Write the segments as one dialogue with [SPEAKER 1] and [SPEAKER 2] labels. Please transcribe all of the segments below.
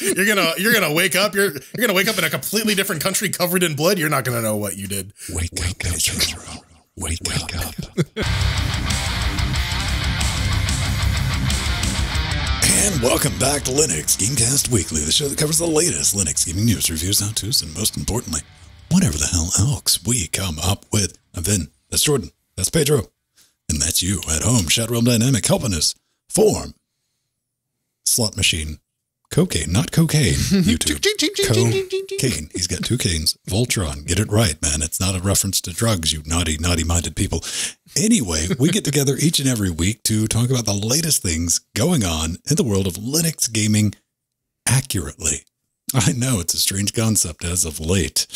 [SPEAKER 1] You're gonna you're gonna wake up. You're you're gonna wake up in a completely different country covered in blood. You're not gonna know what you did.
[SPEAKER 2] Wake, wake up, Pedro. Wake, wake up. and welcome back to Linux Gamecast Weekly, the show that covers the latest Linux gaming news, reviews, how to's, and most importantly, whatever the hell else we come up with. I'm Venn. That's Jordan. That's Pedro. And that's you at home, Shadow Realm Dynamic, helping us form slot machine cocaine, not cocaine. YouTube. cocaine. He's got two canes. Voltron. Get it right, man. It's not a reference to drugs, you naughty, naughty minded people. Anyway, we get together each and every week to talk about the latest things going on in the world of Linux gaming accurately. I know it's a strange concept as of late,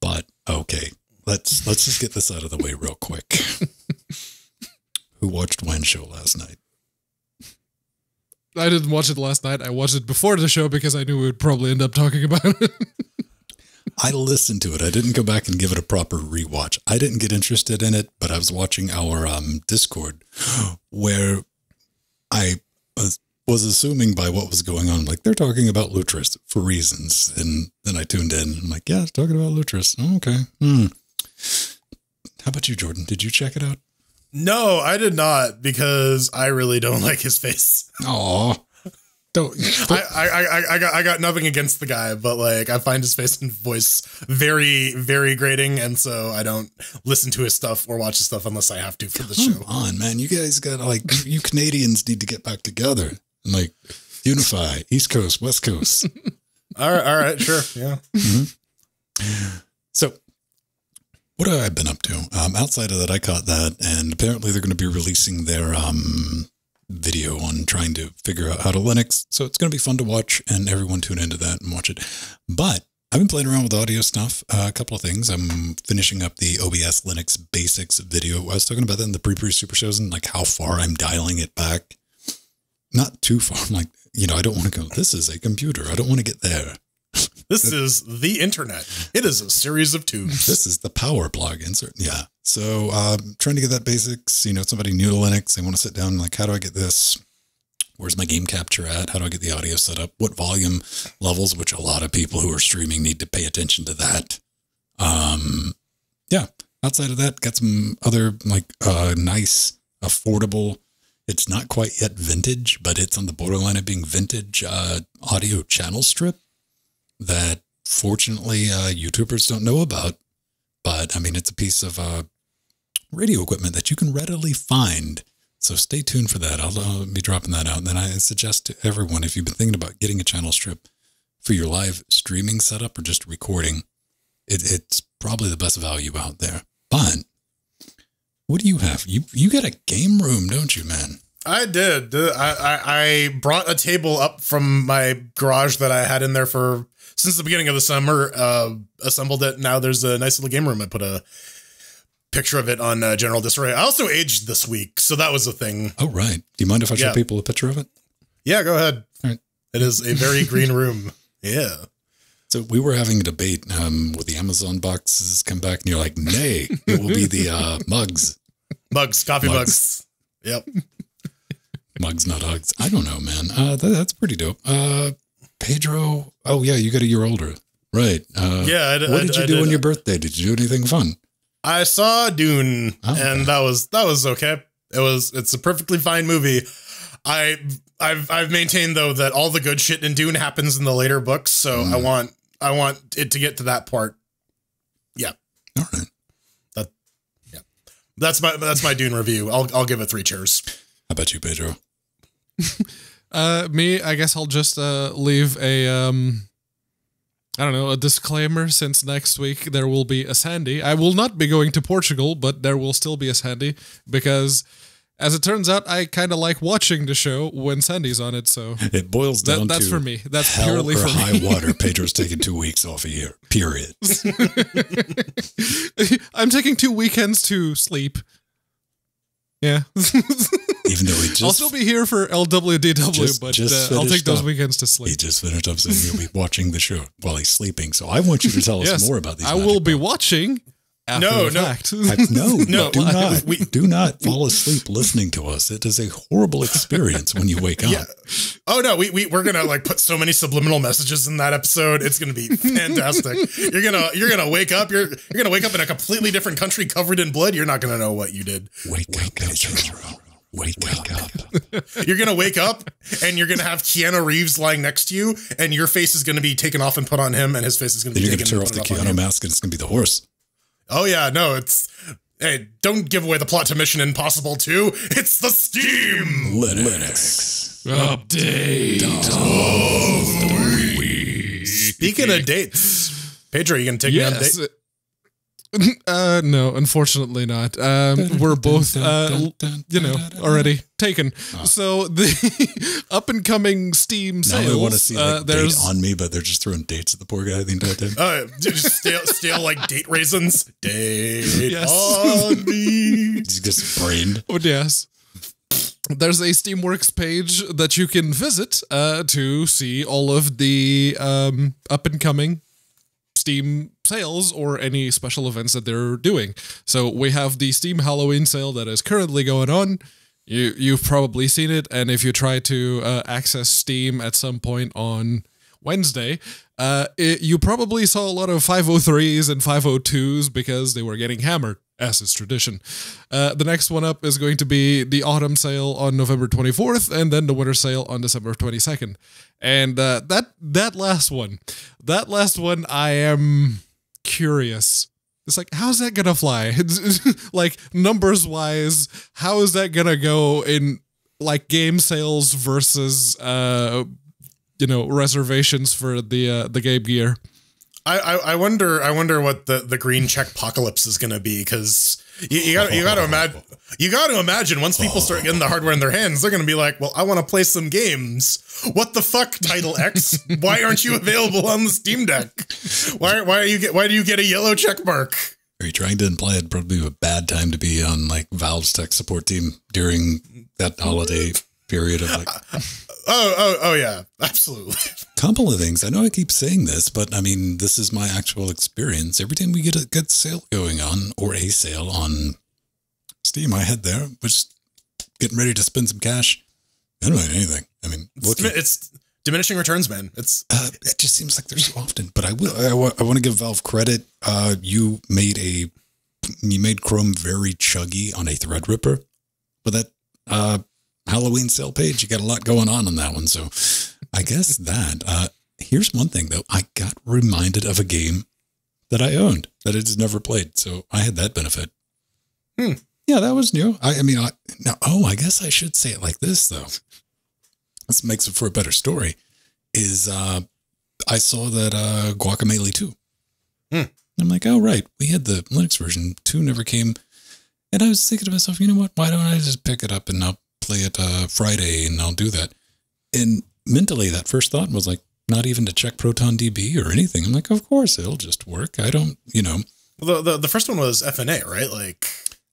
[SPEAKER 2] but okay. Let's let's just get this out of the way real quick. Who watched WAN Show last night?
[SPEAKER 3] I didn't watch it last night. I watched it before the show because I knew we would probably end up talking about it.
[SPEAKER 2] I listened to it. I didn't go back and give it a proper rewatch. I didn't get interested in it, but I was watching our um, Discord where I was, was assuming by what was going on, like they're talking about Lutris for reasons. And then I tuned in. I'm like, yeah, talking about Lutris. Oh, okay. Hmm. How about you, Jordan? Did you check it out?
[SPEAKER 1] No, I did not because I really don't like his face.
[SPEAKER 2] Oh, don't.
[SPEAKER 1] I, I, I, I got I got nothing against the guy, but like I find his face and voice very very grating, and so I don't listen to his stuff or watch his stuff unless I have to for the
[SPEAKER 2] Come
[SPEAKER 1] show.
[SPEAKER 2] on, man. You guys got like you Canadians need to get back together and like unify East Coast, West Coast.
[SPEAKER 1] all right, all right, sure, yeah.
[SPEAKER 2] Mm-hmm. So what have I been up to? Um, outside of that, I caught that, and apparently they're going to be releasing their um, video on trying to figure out how to Linux. So it's going to be fun to watch, and everyone tune into that and watch it. But I've been playing around with audio stuff. Uh, a couple of things. I'm finishing up the OBS Linux basics video. I was talking about that in the pre-pre super shows and like how far I'm dialing it back. Not too far. I'm like, you know, I don't want to go, this is a computer. I don't want to get there.
[SPEAKER 1] This is the internet. It is a series of tubes.
[SPEAKER 2] This is the power plug insert. Yeah. So um, trying to get that basics, you know, somebody new to Linux, they want to sit down like, how do I get this? Where's my game capture at? How do I get the audio set up? What volume levels, which a lot of people who are streaming need to pay attention to that. Um, yeah. Outside of that, got some other like uh, nice, affordable. It's not quite yet vintage, but it's on the borderline of being vintage uh, audio channel strip that fortunately uh, YouTubers don't know about. But I mean, it's a piece of uh, radio equipment that you can readily find. So stay tuned for that. I'll, I'll be dropping that out. And then I suggest to everyone if you've been thinking about getting a channel strip for your live streaming setup or just recording, it, it's probably the best value out there. But what do you have? You you got a game room, don't you, man?
[SPEAKER 1] I did. I, I, I brought a table up from my garage that I had in there for since the beginning of the summer. Uh, assembled it. Now there's a nice little game room. I put a picture of it on uh, General Disarray. I also aged this week, so that was a thing.
[SPEAKER 2] Oh right. Do you mind if I show
[SPEAKER 1] Yeah.
[SPEAKER 2] people a picture of it?
[SPEAKER 1] Yeah, go ahead.
[SPEAKER 2] All right.
[SPEAKER 1] It is a very green room. Yeah.
[SPEAKER 2] So we were having a debate um, with the Amazon boxes come back, and you're like, "Nay, it will be the uh, mugs,
[SPEAKER 1] Mugs, coffee
[SPEAKER 2] Mugs.
[SPEAKER 1] mugs. Yep.
[SPEAKER 2] mugs, not hugs." I don't know, man. Uh, that, that's pretty dope. Uh, Pedro, oh yeah, you got a year older, right? Uh,
[SPEAKER 1] Yeah. I,
[SPEAKER 2] What
[SPEAKER 1] I-
[SPEAKER 2] did you
[SPEAKER 1] I
[SPEAKER 2] do on your birthday? Did you do anything fun?
[SPEAKER 1] I saw Dune,
[SPEAKER 2] Oh, okay.
[SPEAKER 1] and that was that was okay. It was it's a perfectly fine movie. I I've I've maintained though that all the good shit in Dune happens in the later books, so I
[SPEAKER 2] Mm.
[SPEAKER 1] want I want it to get to that part. Yeah.
[SPEAKER 2] All right. That yeah.
[SPEAKER 1] That's my that's my Dune review. I'll I'll give it three cheers.
[SPEAKER 2] How about you, Pedro?
[SPEAKER 3] Uh, me, I guess I'll just uh leave a um, I don't know, a disclaimer. Since next week there will be a Sandy. I will not be going to Portugal, but there will still be a Sandy because, as it turns out, I kind of like watching the show when Sandy's on it. So
[SPEAKER 2] It boils
[SPEAKER 3] that,
[SPEAKER 2] down
[SPEAKER 3] that's
[SPEAKER 2] to
[SPEAKER 3] for me. That's
[SPEAKER 2] hell
[SPEAKER 3] purely
[SPEAKER 2] or
[SPEAKER 3] for
[SPEAKER 2] high
[SPEAKER 3] me.
[SPEAKER 2] water. Pedro's taking two weeks off a year. Period.
[SPEAKER 3] I'm taking two weekends to sleep. Yeah.
[SPEAKER 2] Even though he just
[SPEAKER 3] I'll still be here for LWDW,
[SPEAKER 2] just-
[SPEAKER 3] but
[SPEAKER 2] just
[SPEAKER 3] uh, I'll take those
[SPEAKER 2] up.
[SPEAKER 3] weekends to sleep.
[SPEAKER 2] he just finished up saying he'll be watching the show while he's sleeping. So I want you to tell us
[SPEAKER 3] Yes,
[SPEAKER 2] more about these.
[SPEAKER 3] I will be
[SPEAKER 2] powers.
[SPEAKER 3] watching after
[SPEAKER 1] No, no.
[SPEAKER 3] fact.
[SPEAKER 2] I, no,
[SPEAKER 1] No,
[SPEAKER 2] do not.
[SPEAKER 1] we-
[SPEAKER 2] do not fall asleep listening to us. It is a horrible experience when you wake up.
[SPEAKER 1] Oh no, we, we we're gonna like put so many subliminal messages in that episode. It's gonna be fantastic. you're gonna you're gonna wake up. You're you're gonna wake up in a completely different country covered in blood. You're not gonna know what you did.
[SPEAKER 2] Wake, up, Pedro. Wake, up.
[SPEAKER 1] You're gonna wake up and you're gonna have Keanu Reeves lying next to you, and your face is gonna be taken off and put on him, and his face is gonna
[SPEAKER 2] Then
[SPEAKER 1] be
[SPEAKER 2] you're
[SPEAKER 1] taken
[SPEAKER 2] going to tear off the
[SPEAKER 1] put on
[SPEAKER 2] Keanu
[SPEAKER 1] him.
[SPEAKER 2] mask and it's going to be the horse.
[SPEAKER 1] Oh yeah, no, it's hey, don't give away the plot to Mission Impossible 2. It's the Steam.
[SPEAKER 2] Linux.
[SPEAKER 3] Update.
[SPEAKER 1] Speaking of dates, Pedro, you gonna take me on a
[SPEAKER 3] Yes.
[SPEAKER 1] date?
[SPEAKER 3] Uh, no, unfortunately not. Um, we're both, uh, you know, already taken. So the up and coming Steam
[SPEAKER 2] Now
[SPEAKER 3] sales.
[SPEAKER 2] I want to see
[SPEAKER 3] uh,
[SPEAKER 2] like
[SPEAKER 3] there's
[SPEAKER 2] date on me, but they're just throwing dates at the poor guy the entire time.
[SPEAKER 1] Uh, just stale, stale like date raisins. Date
[SPEAKER 3] Yes.
[SPEAKER 1] on me.
[SPEAKER 2] He's just brained.
[SPEAKER 3] Oh, yes. There's a Steamworks page that you can visit uh, to see all of the um, up and coming Steam sales or any special events that they're doing. So we have the Steam Halloween sale that is currently going on. You you've probably seen it, and if you try to uh, access Steam at some point on Wednesday, uh, it, you probably saw a lot of 503s and 502s because they were getting hammered, as is tradition. Uh, the next one up is going to be the autumn sale on November 24th, and then the winter sale on December 22nd. And uh, that that last one, that last one, I am curious. It's like, how's that gonna fly? like numbers wise, how is that gonna go in like game sales versus uh you know reservations for the uh, the Game Gear?
[SPEAKER 1] I, I I wonder I wonder what the, the green check apocalypse is gonna be because you, you got you got to imagine you got to imagine once people start getting the hardware in their hands they're gonna be like well I want to play some games. What the fuck title X? Why aren't you available on the Steam Deck? Why why are you get why do you get a yellow check mark?
[SPEAKER 2] Are you trying to imply it'd probably be a bad time to be on like Valve's tech support team during that holiday period of like
[SPEAKER 1] oh oh oh yeah. Absolutely
[SPEAKER 2] couple of things. I know I keep saying this, but I mean this is my actual experience. Every time we get a good sale going on or a sale on Steam, I head there, just getting ready to spend some cash. I don't know anything. I mean,
[SPEAKER 1] it's, it's diminishing returns man it's
[SPEAKER 2] uh, it just seems like there's so often. But I will. I, I want to give Valve credit. Uh, you made a you made Chrome very chuggy on a Threadripper, but that uh, Halloween sale page, you got a lot going on on that one. So I guess that. Uh, here's one thing though. I got reminded of a game that I owned that I just never played. So I had that benefit.
[SPEAKER 1] Hmm.
[SPEAKER 2] Yeah, that was new. I, I mean, I, now, oh, I guess I should say it like this though. This makes it for a better story. Is uh, I saw that uh, Guacamelee 2.
[SPEAKER 1] Hmm.
[SPEAKER 2] I'm like, oh, right. We had the Linux version. 2 never came. And I was thinking to myself, you know what? Why don't I just pick it up and I'll play it uh, Friday and I'll do that. And mentally, that first thought was like, not even to check Proton DB or anything. I'm like, of course, it'll just work. I don't, you know,
[SPEAKER 1] the, the the first one was FNA right like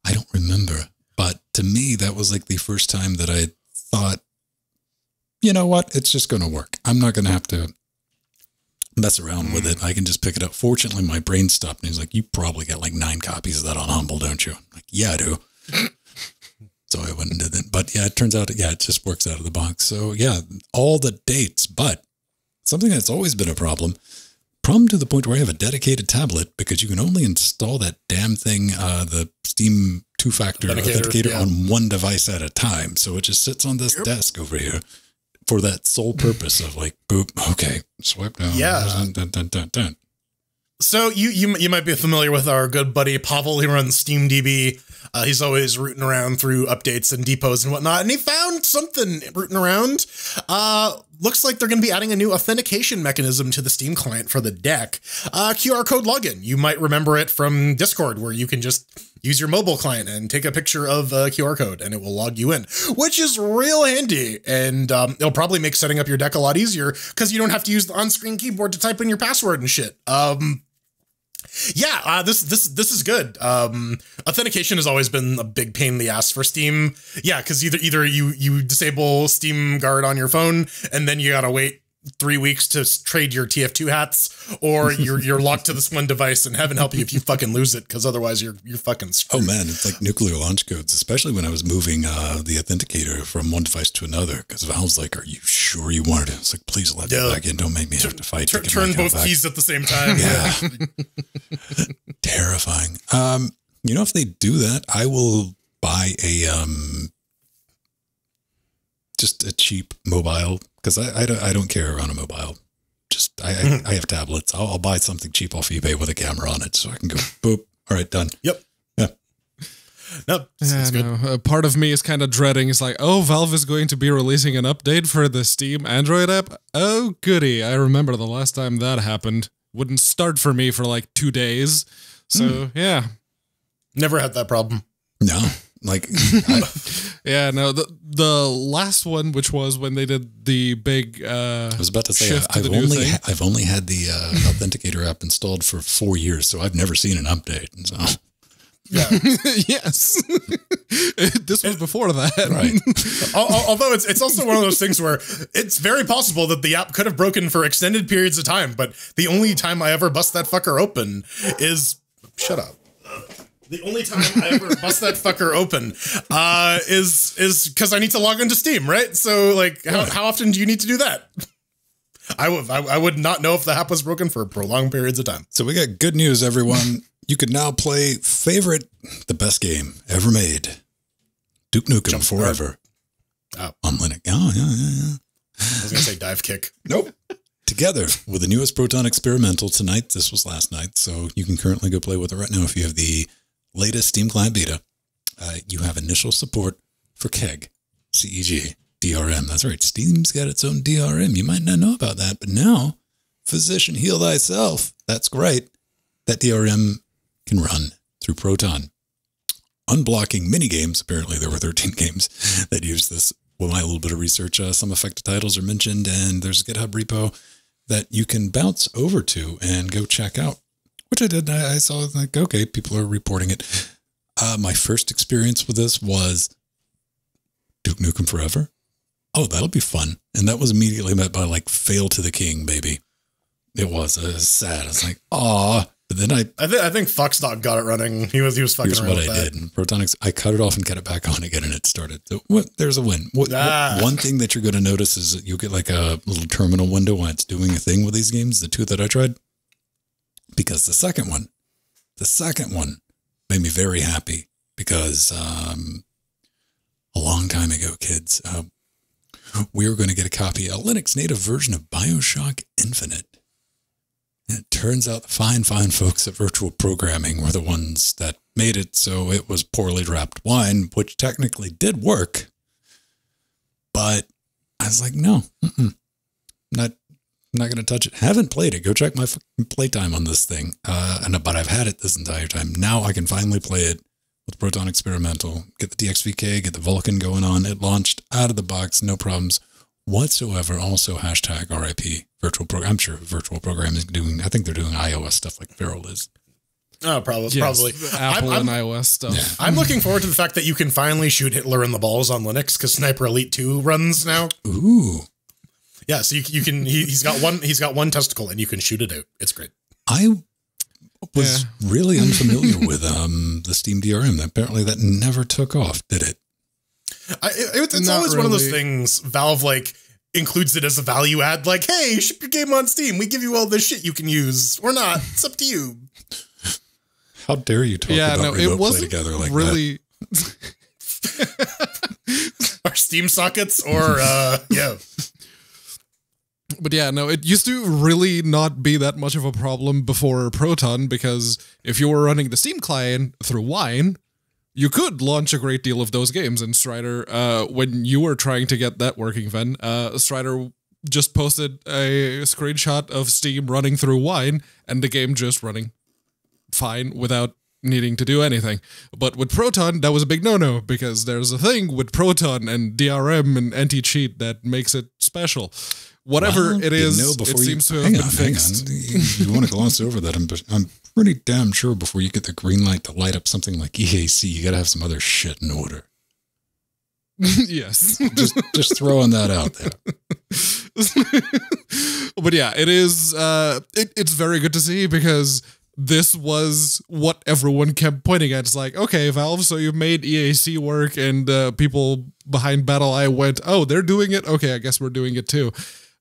[SPEAKER 2] I don't remember. But to me, that was like the first time that I thought, you know what? It's just going to work. I'm not going to have to mess around with it. Hmm. I can just pick it up. Fortunately, my brain stopped and he's like, you probably got like nine copies of that on Humble, don't you? I'm like, yeah, I do. So I went and did it. But yeah, it turns out, yeah, it just works out of the box. So yeah, all the dates, but something that's always been a problem. Problem to the point where I have a dedicated tablet because you can only install that damn thing, uh, the Steam two factor
[SPEAKER 1] Authenticator,
[SPEAKER 2] authenticator,
[SPEAKER 1] yeah.
[SPEAKER 2] on one device at a time. So it just sits on this desk over here for that sole purpose of like, boop, okay, swipe down.
[SPEAKER 1] Yeah.
[SPEAKER 2] Dun, dun, dun.
[SPEAKER 1] So you you you might be familiar with our good buddy Pavel. He runs SteamDB. Uh, he's always rooting around through updates and depots and whatnot, and he found something rooting around. Uh, looks like they're going to be adding a new authentication mechanism to the Steam client for the deck. Uh, QR code login. You might remember it from Discord, where you can just use your mobile client and take a picture of a QR code, and it will log you in, which is real handy. And um, it'll probably make setting up your deck a lot easier because you don't have to use the on-screen keyboard to type in your password and shit. Um, yeah, uh, this this this is good. Um, authentication has always been a big pain in the ass for Steam. Yeah, because either either you you disable Steam Guard on your phone, and then you gotta wait three weeks to trade your TF2 hats, or you're you're locked to this one device, and heaven help you if you fucking lose it, because otherwise you're you're fucking
[SPEAKER 2] Oh man, it's like nuclear launch codes, especially when I was moving uh, the authenticator from one device to another. Because Valve's like, "Are you sure you want it?" It's like, "Please let
[SPEAKER 1] Yeah.
[SPEAKER 2] me back in. Don't make me have to fight." to
[SPEAKER 1] Tur-
[SPEAKER 2] my
[SPEAKER 1] turn both
[SPEAKER 2] back."
[SPEAKER 1] keys at the same time.
[SPEAKER 2] Yeah. Terrifying. Um, you know, if they do that, I will buy a um, just a cheap mobile because I, I don't I don't care on a mobile. Just I I, hmm. I have tablets. I'll, I'll buy something cheap off eBay with a camera on it, so I can go boop. All right, done.
[SPEAKER 1] Yep.
[SPEAKER 2] Yeah.
[SPEAKER 1] No,
[SPEAKER 3] Yeah,
[SPEAKER 1] good.
[SPEAKER 3] no. A part of me is kind of dreading. It's like, oh, Valve is going to be releasing an update for the Steam Android app. Oh, goody! I remember the last time that happened. Wouldn't start for me for like two days. So hmm. yeah,
[SPEAKER 1] Never had that problem.
[SPEAKER 2] No, like I,
[SPEAKER 3] yeah. No, the the last one, which was when they did the big. uh
[SPEAKER 2] I was about to say
[SPEAKER 3] Shift
[SPEAKER 2] I've
[SPEAKER 3] the
[SPEAKER 2] only ha- I've only had the uh, authenticator app installed for four years, so I've never seen an update. And so
[SPEAKER 1] Yeah.
[SPEAKER 3] yes, this was before that.
[SPEAKER 2] right,
[SPEAKER 1] Al- al- Although it's it's also one of those things where it's very possible that the app could have broken for extended periods of time, but the only time I ever bust that fucker open is shut up. The only time I ever bust that fucker open uh, is is because I need to log into Steam, right? So like, how, how often do you need to do that? I would I, I would not know if the app was broken for prolonged periods of time.
[SPEAKER 2] so we got good news, everyone. You can now play favorite, the best game ever made, Duke Nukem
[SPEAKER 1] Jump
[SPEAKER 2] Forever
[SPEAKER 1] Oh.
[SPEAKER 2] on Linux. Oh yeah, yeah, yeah.
[SPEAKER 1] I was gonna say dive kick.
[SPEAKER 2] Nope. Together with the newest Proton Experimental tonight. This was last night, so you can currently go play with it right now. If you have the latest Steam Client Beta, uh, you have initial support for KEG, CEG, DRM. That's right. Steam's got its own DRM. You might not know about that, but now, physician, heal thyself. That's great. That DRM can run through Proton. Unblocking mini games. Apparently, there were 13 games that used this. With my little bit of research, uh, some affected titles are mentioned, and there's a GitHub repo that you can bounce over to and go check out, which I did. I, I saw like, okay, people are reporting it. Uh, my first experience with this was Duke Nukem Forever. Oh, that'll be fun. And that was immediately met by like, fail to the king, baby. It was uh, sad. I was like, aw. But then I
[SPEAKER 1] I think I think Foxdog got it running. He was he was fucking
[SPEAKER 2] Here's what I
[SPEAKER 1] that.
[SPEAKER 2] did. Protonics, I cut it off and cut it back on again, and it started. So what, there's a win. What, what-
[SPEAKER 1] Ah.
[SPEAKER 2] one thing that you're going to notice is that you'll get like a little terminal window when it's doing a thing with these games. The two that I tried, because the second one, the second one made me very happy because um, a long time ago, kids, uh, we were going to get a copy, a Linux native version of Bioshock Infinite. And it turns out the fine, fine folks at Virtual Programming were the ones that made it so it was poorly wrapped wine, which technically did work. But I was like, no, mm-mm, not not going to touch it. Haven't played it. Go check my fucking playtime on this thing. Uh, and but I've had it this entire time. Now I can finally play it with Proton Experimental. Get the DXVK, get the Vulkan going on. It launched out of the box, no problems whatsoever. Also hashtag RIP virtual program. I'm sure virtual programming is doing. I think they're doing iOS stuff like Feral is.
[SPEAKER 1] Oh, probably
[SPEAKER 3] Yes,
[SPEAKER 1] probably.
[SPEAKER 3] Apple
[SPEAKER 1] I'm,
[SPEAKER 3] and
[SPEAKER 1] I'm,
[SPEAKER 3] iOS stuff.
[SPEAKER 1] I'm looking forward to the fact that you can finally shoot Hitler in the balls on Linux because Sniper Elite Two runs now.
[SPEAKER 2] Ooh,
[SPEAKER 1] Yeah, so you, you can. He, he's got one. He's got one testicle, and you can shoot it out. It's great.
[SPEAKER 2] I was really unfamiliar with um the Steam DRM. Apparently, that never took off, did it?
[SPEAKER 1] I, it, it's
[SPEAKER 3] Not
[SPEAKER 1] always one of those things. Valve like includes it as a value add. Like, hey, ship your game on Steam. We give you all this shit you can use, or not. It's up to you.
[SPEAKER 2] How dare you talk
[SPEAKER 3] yeah,
[SPEAKER 2] about
[SPEAKER 3] no,
[SPEAKER 2] remote
[SPEAKER 3] it
[SPEAKER 2] play
[SPEAKER 3] wasn't
[SPEAKER 2] together like that?
[SPEAKER 3] really.
[SPEAKER 1] Our Steam sockets, or uh, yeah.
[SPEAKER 3] But yeah, no, it used to really not be that much of a problem before Proton because if you were running the Steam client through Wine, you could launch a great deal of those games. And Strider, uh, when you were trying to get that working, Venn, uh, Strider just posted a screenshot of Steam running through Wine and the game just running fine without needing to do anything. But with Proton, that was a big no-no because there's a thing with Proton and DRM and anti-cheat that makes it special. Whatever
[SPEAKER 2] Well,
[SPEAKER 3] it
[SPEAKER 2] you know
[SPEAKER 3] it
[SPEAKER 2] before you-
[SPEAKER 3] seems to have been
[SPEAKER 2] on,
[SPEAKER 3] fixed.
[SPEAKER 2] You, you want to gloss over that? I'm, I'm pretty damn sure before you get the green light to light up something like EAC, you got to have some other shit in order.
[SPEAKER 3] yes.
[SPEAKER 2] Just just throwing that out there.
[SPEAKER 3] but yeah, it is. Uh, it, it's very good to see because this was what everyone kept pointing at. It's like, okay, Valve, so you've made EAC work, and uh, people behind BattlEye went, oh, they're doing it. Okay, I guess we're doing it too.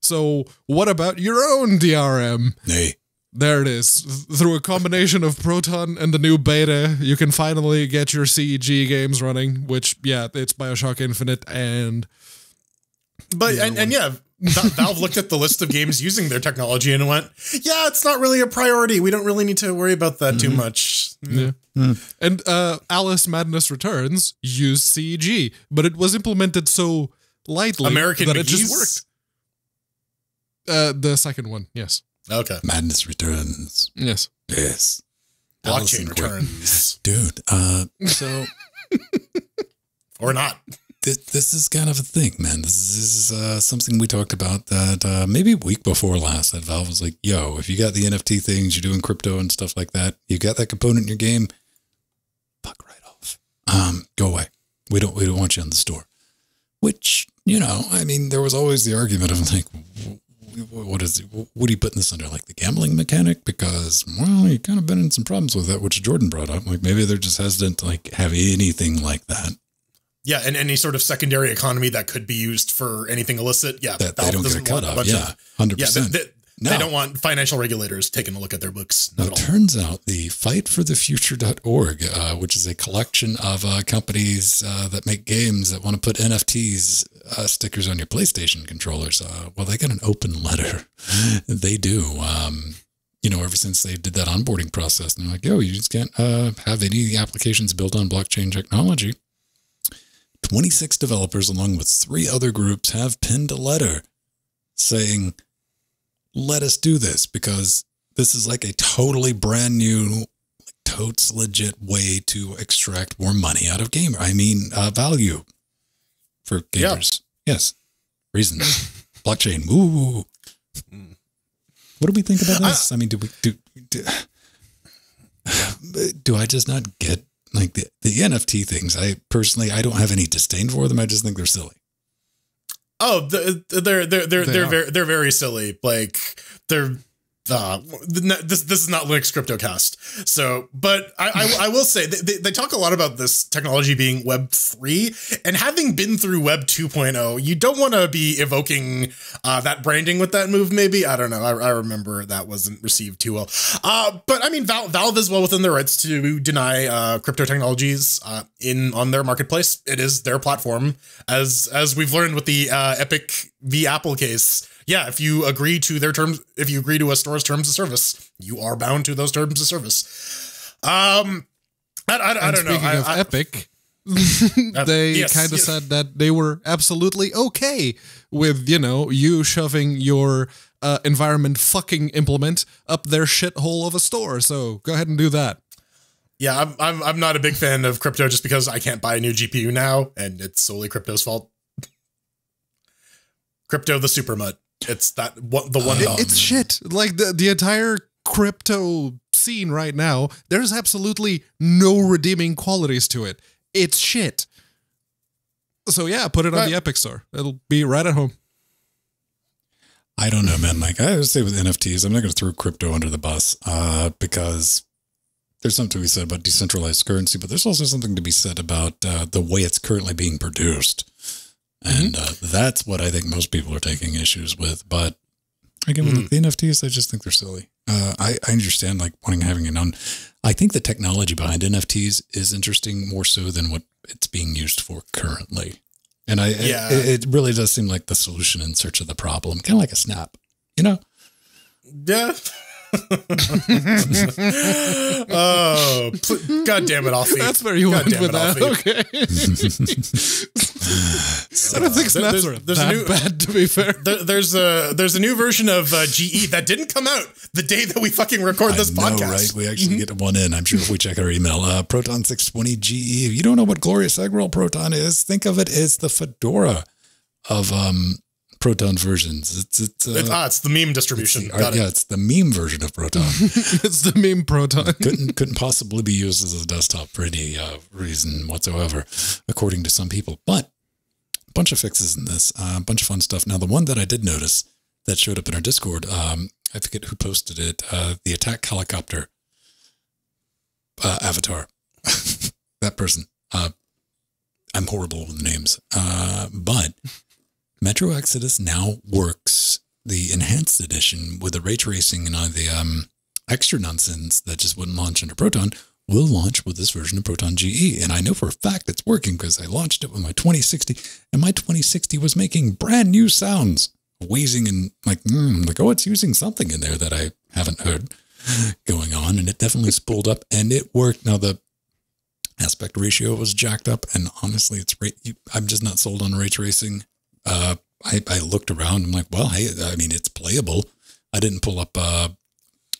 [SPEAKER 3] So what about your own DRM?
[SPEAKER 2] Nay.
[SPEAKER 3] There it is. Through a combination of Proton and the new beta, you can finally get your CEG games running, which, yeah, it's Bioshock Infinite and.
[SPEAKER 1] But, and, and yeah, Valve looked at the list of games using their technology and went, yeah, it's not really a priority. We don't really need to worry about that too much.
[SPEAKER 3] Yeah. And uh, Alice Madness Returns used CEG, but it was implemented so lightly
[SPEAKER 1] American
[SPEAKER 3] that it just worked. Uh, the second one, yes.
[SPEAKER 1] Okay.
[SPEAKER 2] Madness returns.
[SPEAKER 3] Yes.
[SPEAKER 2] Yes.
[SPEAKER 1] Blockchain returns.
[SPEAKER 2] Dude, uh, so
[SPEAKER 1] or not.
[SPEAKER 2] this, this is kind of a thing, man. This is, this is uh, something we talked about that uh, maybe a week before last. That Valve was like, "Yo, if you got the NFT things, you're doing crypto and stuff like that, you got that component in your game, fuck right off. Um, go away. We don't we don't want you on the store." Which you know, I mean, there was always the argument of like, w- w- what is what are you putting this under, like the gambling mechanic? Because well, you kind of been in some problems with that, which Jordan brought up. Like maybe they're just hesitant to like have anything like that.
[SPEAKER 1] Yeah, and any sort of secondary economy that could be used for anything illicit. Yeah,
[SPEAKER 2] that they don't get a cut
[SPEAKER 1] want
[SPEAKER 2] of.
[SPEAKER 1] bunch
[SPEAKER 2] Yeah, hundred
[SPEAKER 1] yeah. They,
[SPEAKER 2] percent.
[SPEAKER 1] they,
[SPEAKER 2] No.
[SPEAKER 1] they don't want financial regulators taking a look at their books.
[SPEAKER 2] Now, it
[SPEAKER 1] all.
[SPEAKER 2] turns out the fightforthefuture.org, uh, which is a collection of uh, companies uh, that make games that want to put NFTs uh, stickers on your PlayStation controllers, uh, well, they got an open letter. they do. Um, you know, ever since they did that onboarding process, and they're like, yo, you just can't uh, have any applications built on blockchain technology. 26 developers, along with three other groups, have penned a letter saying, let us do this because this is like a totally brand new, totes legit way to extract more money out of gamer. I mean, uh, value for
[SPEAKER 1] Yeah.
[SPEAKER 2] gamers. Yes. Reasons. Blockchain. Woo. Hmm. What do we think about this? I, mean, do we do, do do I just not get like the, the NFT things? I personally I don't have any disdain for them. I just think they're silly.
[SPEAKER 1] Oh, the, they're they're they're
[SPEAKER 3] They
[SPEAKER 1] they are
[SPEAKER 3] are.
[SPEAKER 1] very they're very silly. Like they're uh, this this is not Linux CryptoCast. So, but I I, I will say they, they, talk a lot about this technology being Web three and having been through Web 2.0, you don't want to be evoking uh, that branding with that move. Maybe I don't know. I, I remember that wasn't received too well. Uh, but I mean, Valve, Valve is well within their rights to deny uh, crypto technologies uh, in on their marketplace. It is their platform, as as we've learned with the uh, Epic v Apple case. Yeah, if you agree to their terms, if you agree to a store's terms of service, you are bound to those terms of service. Um, I, I, I don't know.
[SPEAKER 3] speaking
[SPEAKER 1] I,
[SPEAKER 3] of
[SPEAKER 1] I-
[SPEAKER 3] Epic, they
[SPEAKER 1] yes,
[SPEAKER 3] kind of
[SPEAKER 1] yes.
[SPEAKER 3] said that they were absolutely okay with you know you shoving your uh, environment fucking implement up their shithole of a store. So go ahead and do that.
[SPEAKER 1] Yeah, I'm, I'm I'm not a big fan of crypto just because I can't buy a new GPU now, and it's solely crypto's fault. Crypto, the super mutt. It's that one, the one. Dog.
[SPEAKER 3] it's shit. Like the the entire crypto scene right now, there's absolutely no redeeming qualities to it. It's shit. So yeah, put it on
[SPEAKER 1] Right.
[SPEAKER 3] the Epic Store. It'll be right at home.
[SPEAKER 2] I don't know, man. Like I would say with NFTs, I'm not going to throw crypto under the bus uh, because there's something to be said about decentralized currency, but there's also something to be said about uh, the way it's currently being produced. And uh, that's what I think most people are taking issues with. But again, with the NFTs, I just think they're silly. Uh, I, I understand like wanting having an on. I think the technology behind NFTs is interesting more so than what it's being used for currently. And I,
[SPEAKER 1] Yeah.
[SPEAKER 2] it, it really does seem like the solution in search of the problem, kind of like a snap, you know?
[SPEAKER 1] yeah. oh, pl- god damn it, Alfie.
[SPEAKER 3] That's where you
[SPEAKER 1] God
[SPEAKER 3] went
[SPEAKER 1] damn
[SPEAKER 3] with
[SPEAKER 1] it,
[SPEAKER 3] that.
[SPEAKER 1] Alfie.
[SPEAKER 3] Okay. I don't think
[SPEAKER 1] There-
[SPEAKER 3] snaps
[SPEAKER 1] there's- there's a
[SPEAKER 3] that
[SPEAKER 1] new-
[SPEAKER 3] bad, to be fair.
[SPEAKER 1] There, there's a there's a new version of uh, GE that didn't come out the day that we fucking record this
[SPEAKER 2] I know,
[SPEAKER 1] podcast.
[SPEAKER 2] right? We actually get one in. I'm sure if we check our email. Uh, Proton 620 GE. If you don't know what Glorious Eggroll Proton is, think of it as the Fedora of um, Proton versions. It's it's, uh,
[SPEAKER 1] It's, ah, it's the meme distribution.
[SPEAKER 2] uh,
[SPEAKER 1] Got it.
[SPEAKER 2] yeah, it's the meme version of Proton.
[SPEAKER 3] it's the meme proton.
[SPEAKER 2] couldn't couldn't possibly be used as a desktop for any uh, reason whatsoever, according to some people. But a bunch of fixes in this, uh, a bunch of fun stuff. Now, the one that I did notice that showed up in our Discord, um, I forget who posted it, uh, the attack helicopter uh, avatar. that person. Uh, I'm horrible with names. Uh, but Metro Exodus now works the enhanced edition with the ray tracing and all the um, extra nonsense that just wouldn't launch under Proton will launch with this version of Proton GE. And I know for a fact it's working because I launched it with my 2060 and my 2060 was making brand new sounds, wheezing and like, mm, like, oh, it's using something in there that I haven't heard going on. And it definitely spooled up and it worked. Now, the aspect ratio was jacked up. And honestly, it's. I'm just not sold on ray tracing. Uh, I, I looked around. I'm like, well, hey, I mean, it's playable. I didn't pull up uh,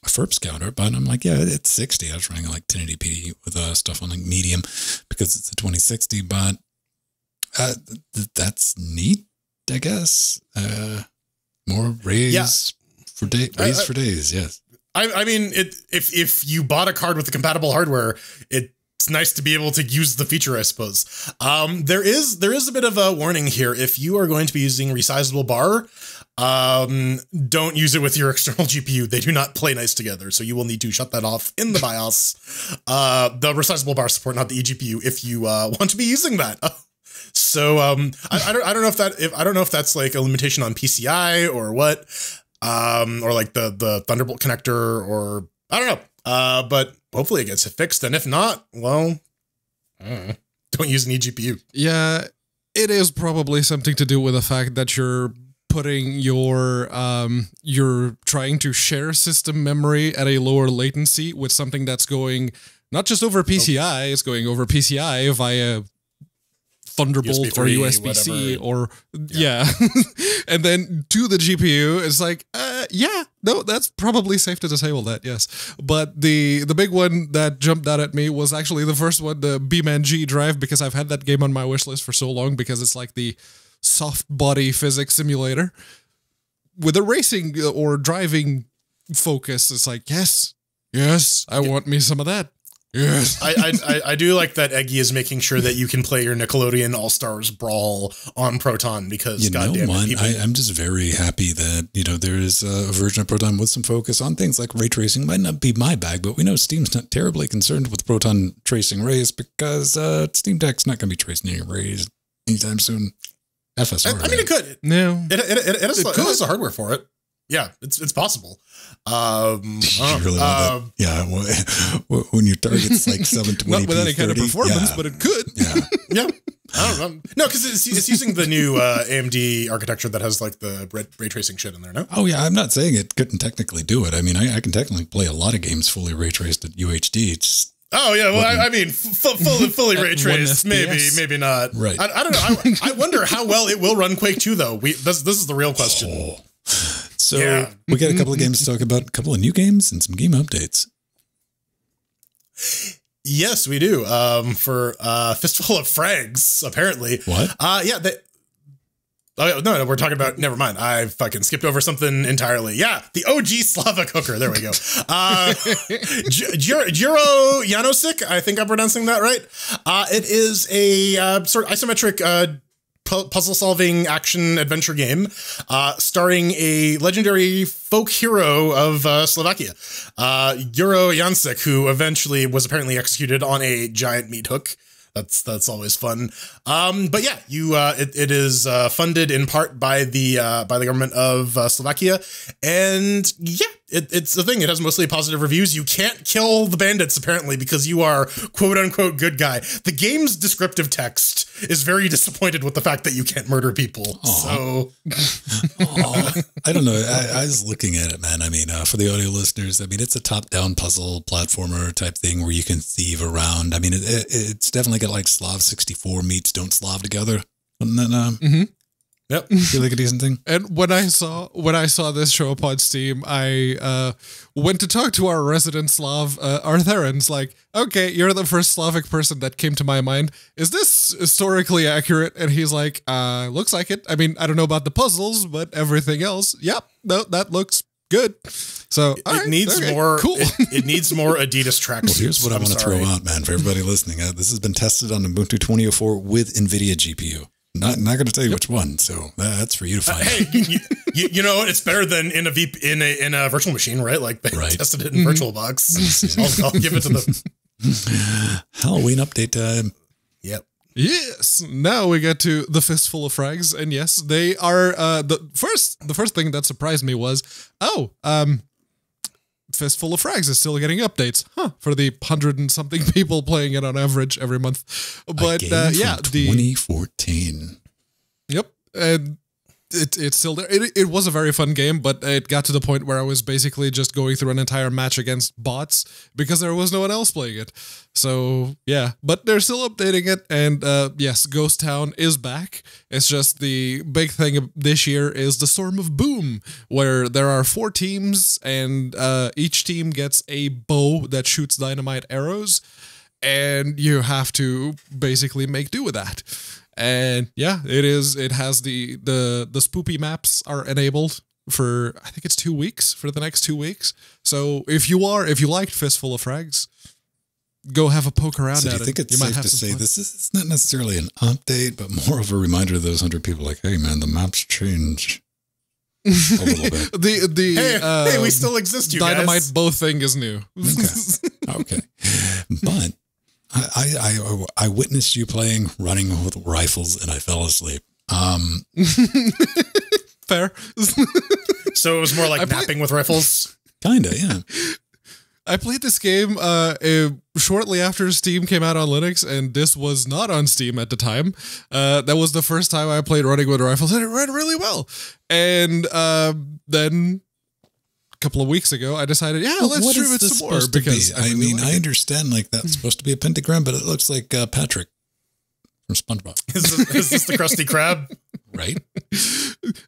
[SPEAKER 2] a FERPS counter, but I'm like, yeah, it's 60. I was running like 1080p with uh, stuff on like medium because it's a 2060, but uh, th- that's neat, I guess. Uh, more rays
[SPEAKER 1] Yeah.
[SPEAKER 2] for day, rays for days. Yes.
[SPEAKER 1] I, I mean, it if if you bought a card with the compatible hardware, it's nice to be able to use the feature, I suppose. Um, there is there is a bit of a warning here. If you are going to be using resizable bar, um, don't use it with your external GPU. They do not play nice together, so you will need to shut that off in the BIOS. Uh, the resizable bar support, not the eGPU, if you uh, want to be using that. So um, I, I don't I don't know if that if I don't know if that's like a limitation on PCI or what um, or like the the Thunderbolt connector, or I don't know. Uh, but hopefully it gets fixed, and if not, well, don't, don't use an eGPU.
[SPEAKER 3] Yeah, it is probably something to do with the fact that you're putting your um you're trying to share system memory at a lower latency with something that's going not just over PCI, it's going over PCI via Thunderbolt
[SPEAKER 1] USB
[SPEAKER 3] or USB C or yeah, and then to the GPU, it's like uh, yeah, no, that's probably safe to disable that. Yes, but the the big one that jumped out at me was actually the first one, the BeamNG.drive, because I've had that game on my wish list for so long because it's like the soft body physics simulator with a racing uh, or driving focus. It's like yes, yes, I want me some of that. Yes.
[SPEAKER 1] I, I I I do like that Eggy is making sure that you can play your Nickelodeon All Stars Brawl on Proton because
[SPEAKER 2] You know
[SPEAKER 1] goddamn
[SPEAKER 2] what?
[SPEAKER 1] it, people,
[SPEAKER 2] I, I'm just very happy that you know there is a version of Proton with some focus on things like ray tracing. Might not be my bag, but we know Steam's not terribly concerned with Proton tracing rays because uh, Steam Deck's not going to be tracing any rays anytime soon.
[SPEAKER 1] I,
[SPEAKER 2] FSR.
[SPEAKER 1] I mean, it could.
[SPEAKER 3] No.
[SPEAKER 1] It, it, it, it, has,
[SPEAKER 3] It
[SPEAKER 1] it has the hardware for it. Yeah, it's it's possible. Um, uh,
[SPEAKER 2] really
[SPEAKER 1] um,
[SPEAKER 2] Yeah, well, when your target's like 720p,
[SPEAKER 3] Not with any kind of performance,
[SPEAKER 2] yeah,
[SPEAKER 3] but it could.
[SPEAKER 2] yeah.
[SPEAKER 1] yeah. I don't know. No, because it's, it's using the new uh, AMD architecture that has like the ray, ray tracing shit in there. No,
[SPEAKER 2] Oh yeah, I'm not saying it couldn't technically do it. I mean, I, I can technically play a lot of games fully ray traced at UHD. It's
[SPEAKER 1] Oh yeah, well, I, I mean, f- fully fully ray traced, maybe, maybe not.
[SPEAKER 2] Right.
[SPEAKER 1] I, I don't know. I, I wonder how well it will run Quake 2 though. We this this is the real question.
[SPEAKER 2] oh. So
[SPEAKER 1] Yeah.
[SPEAKER 2] we got a couple of games to talk about, a couple of new games and some game updates.
[SPEAKER 1] Yes, we do. Um, for uh, Fistful of Frags, apparently.
[SPEAKER 2] What?
[SPEAKER 1] Uh, yeah. They, oh no, no, we're talking about. Never mind. I fucking skipped over something entirely. Yeah, the OG Slava cooker. There we go. Uh, J- Jiro Jiro Janosik. I think I'm pronouncing that right. Uh, it is a uh, sort of isometric. Pu- Puzzle solving action adventure game, uh, starring a legendary folk hero of uh, Slovakia, uh, Juro who eventually was apparently executed on a giant meat hook. That's that's always fun. Um, but yeah, you uh, it, it is uh, funded in part by the uh, by the government of uh, Slovakia, and yeah, it, it's the thing. It has mostly positive reviews. You can't kill the bandits apparently because you are quote unquote good guy. The game's descriptive text is very disappointed with the fact that you can't murder people. So
[SPEAKER 2] I don't know. I, I was looking at it, man. I mean, uh, for the audio listeners, I mean, it's a top-down puzzle platformer type thing where you can thieve around. I mean, it, it, it's definitely got like Slav 64 meets Don't Slav together. Wouldn't that um,
[SPEAKER 3] Mhm.
[SPEAKER 1] Yep.
[SPEAKER 2] feel like a decent thing?
[SPEAKER 3] And when I saw when I saw this show up on Steam, I uh, went to talk to our resident Slav, uh, Artheron's like, okay, you're the first Slavic person that came to my mind. Is this historically accurate? And he's like, uh, looks like it. I mean, I don't know about the puzzles, but everything else, yep, no, that looks good. So
[SPEAKER 1] it
[SPEAKER 3] right,
[SPEAKER 1] needs
[SPEAKER 3] okay,
[SPEAKER 1] more.
[SPEAKER 3] Cool.
[SPEAKER 1] It, it needs more Adidas tracksuits.
[SPEAKER 2] Well, here's what I
[SPEAKER 1] I'm
[SPEAKER 2] want to throw out, man, for everybody listening. Uh, this has been tested on Ubuntu 2004 with NVIDIA GPU. Not not going to tell you which one, so that's for you to find.
[SPEAKER 1] Hey, you, you, you know it's better than in a V in a in a virtual machine, right? Like they
[SPEAKER 2] Right.
[SPEAKER 1] tested it in VirtualBox. I'll, I'll give it to them.
[SPEAKER 2] Halloween update time.
[SPEAKER 1] Yep.
[SPEAKER 3] Yes. Now we get to the fistful of frags, and yes, they are. Uh, the first, the first thing that surprised me was, oh, um, fistful of frags is still getting updates, huh? For the hundred and something people playing it on average every month. But uh, yeah, the
[SPEAKER 2] 2014.
[SPEAKER 3] Yep. And it, it's still there. It, it was a very fun game, but it got to the point where I was basically just going through an entire match against bots because there was no one else playing it. So, yeah, but they're still updating it. And uh, yes, Ghost Town is back. It's just the big thing this year is the Storm of Boom, where there are four teams and uh, each team gets a bow that shoots dynamite arrows. And you have to basically make do with that and yeah it is it has the the the spoopy maps are enabled for i think it's two weeks for the next two weeks so if you are if you liked fistful of frags go have a poke around
[SPEAKER 2] So do
[SPEAKER 3] at
[SPEAKER 2] you think
[SPEAKER 3] it
[SPEAKER 2] it's
[SPEAKER 3] you might
[SPEAKER 2] safe
[SPEAKER 3] have
[SPEAKER 2] to say
[SPEAKER 3] fun.
[SPEAKER 2] this is not necessarily an update, but more of a reminder to those hundred people? Like, hey, man, the maps change a little bit.
[SPEAKER 3] the the
[SPEAKER 1] Hey,
[SPEAKER 3] uh,
[SPEAKER 1] hey, we still exist, you
[SPEAKER 3] dynamite
[SPEAKER 1] guys.
[SPEAKER 3] bow thing is new
[SPEAKER 2] okay, Okay, but I, I I I witnessed you playing running with rifles, and I fell asleep. Um,
[SPEAKER 3] fair
[SPEAKER 1] So it was more like
[SPEAKER 3] I play-
[SPEAKER 1] napping with rifles.
[SPEAKER 2] kinda, yeah.
[SPEAKER 3] I played this game uh, uh, shortly after Steam came out on Linux, and this was not on Steam at the time. Uh, that was the first time I played Running with Rifles, and it ran really well. And uh, then a couple of weeks ago, I decided, yeah, let's
[SPEAKER 2] what
[SPEAKER 3] stream it
[SPEAKER 2] this
[SPEAKER 3] some more because
[SPEAKER 2] be?
[SPEAKER 3] I,
[SPEAKER 2] I,
[SPEAKER 3] really
[SPEAKER 2] mean,
[SPEAKER 3] like
[SPEAKER 2] I
[SPEAKER 3] it.
[SPEAKER 2] understand like that's supposed to be a pentagram, but it looks like uh, Patrick from SpongeBob,
[SPEAKER 1] Is this, is this the Krusty Krab?
[SPEAKER 2] right?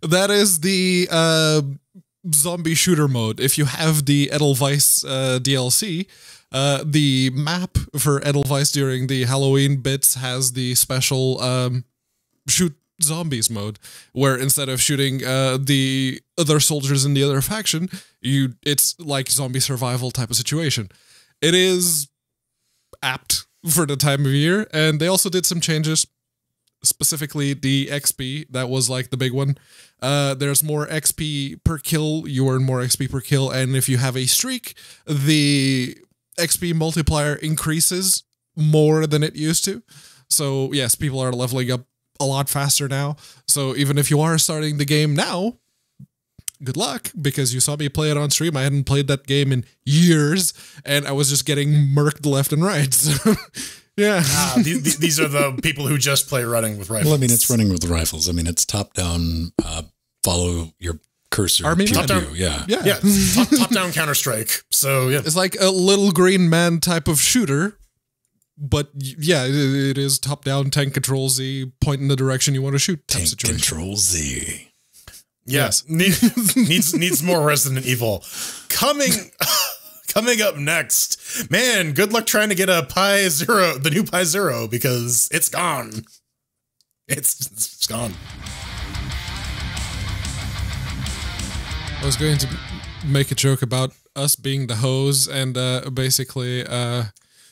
[SPEAKER 3] that is the uh, zombie shooter mode. If you have the Edelweiss uh, DLC, uh, the map for Edelweiss during the Halloween bits has the special um, shoot zombies mode, where instead of shooting uh, the other soldiers in the other faction, you it's like zombie survival type of situation. It is apt for the time of year, and they also did some changes specifically the XP. That was like the big one. Uh, there's more XP per kill. You earn more XP per kill, and if you have a streak, the XP multiplier increases more than it used to. So yes, people are leveling up a lot faster now. So even if you are starting the game now, good luck because you saw me play it on stream. I hadn't played that game in years, and I was just getting murked left and right. So yeah.
[SPEAKER 1] Ah, the- the- these are the people who just play running with rifles.
[SPEAKER 2] Well, I mean, it's running with rifles. I mean, it's top down. Uh, follow your cursor.
[SPEAKER 3] Army
[SPEAKER 2] pew,
[SPEAKER 3] man.
[SPEAKER 2] pew,
[SPEAKER 1] Top-down.
[SPEAKER 2] yeah.
[SPEAKER 3] Yeah.
[SPEAKER 1] Yeah, top, top down Counter Strike. So yeah,
[SPEAKER 3] It's like a little green man type of shooter, but yeah, it, it is top down tank control Z, point in the direction you want to shoot type
[SPEAKER 2] Tank
[SPEAKER 3] situation.
[SPEAKER 2] Control Z.
[SPEAKER 1] yes, Need, needs needs more Resident Evil. Coming coming up next, man. Good luck trying to get a Pi Zero, the new Pi Zero, because it's gone. It's it's gone.
[SPEAKER 3] I was going to make a joke about us being the hose and uh, basically uh,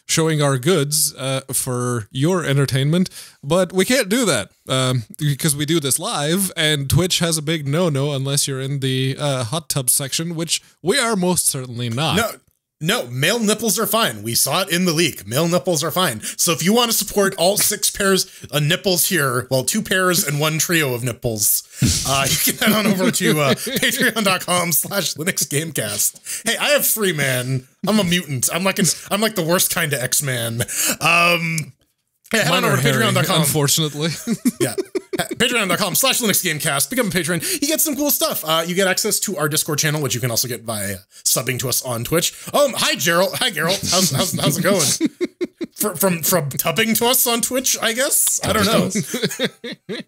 [SPEAKER 3] showing our goods uh, for your entertainment, but we can't do that um, because we do this live, and Twitch has a big no-no unless you're in the uh, hot tub section, which we are most certainly not.
[SPEAKER 1] No, no, male nipples are fine. We saw it in the leak. Male nipples are fine. So if you want to support all six pairs of nipples here, well, two pairs and one trio of nipples, uh, you can head on over to uh, patreon.com slash Linux Gamecast. Hey, I have three, man. I'm a mutant. I'm like an, I'm like the worst kind of X-Man. Um, yeah, head on over to patreon.com.
[SPEAKER 3] unfortunately.
[SPEAKER 1] yeah. Patreon.com slash Linux Gamecast. Become a patron. You get some cool stuff. Uh, you get access to our Discord channel, which you can also get by subbing to us on Twitch. Um, hi Gerald. Hi Gerald. How's, how's, how's it going? From from from tubbing to us on Twitch, I guess. I don't know.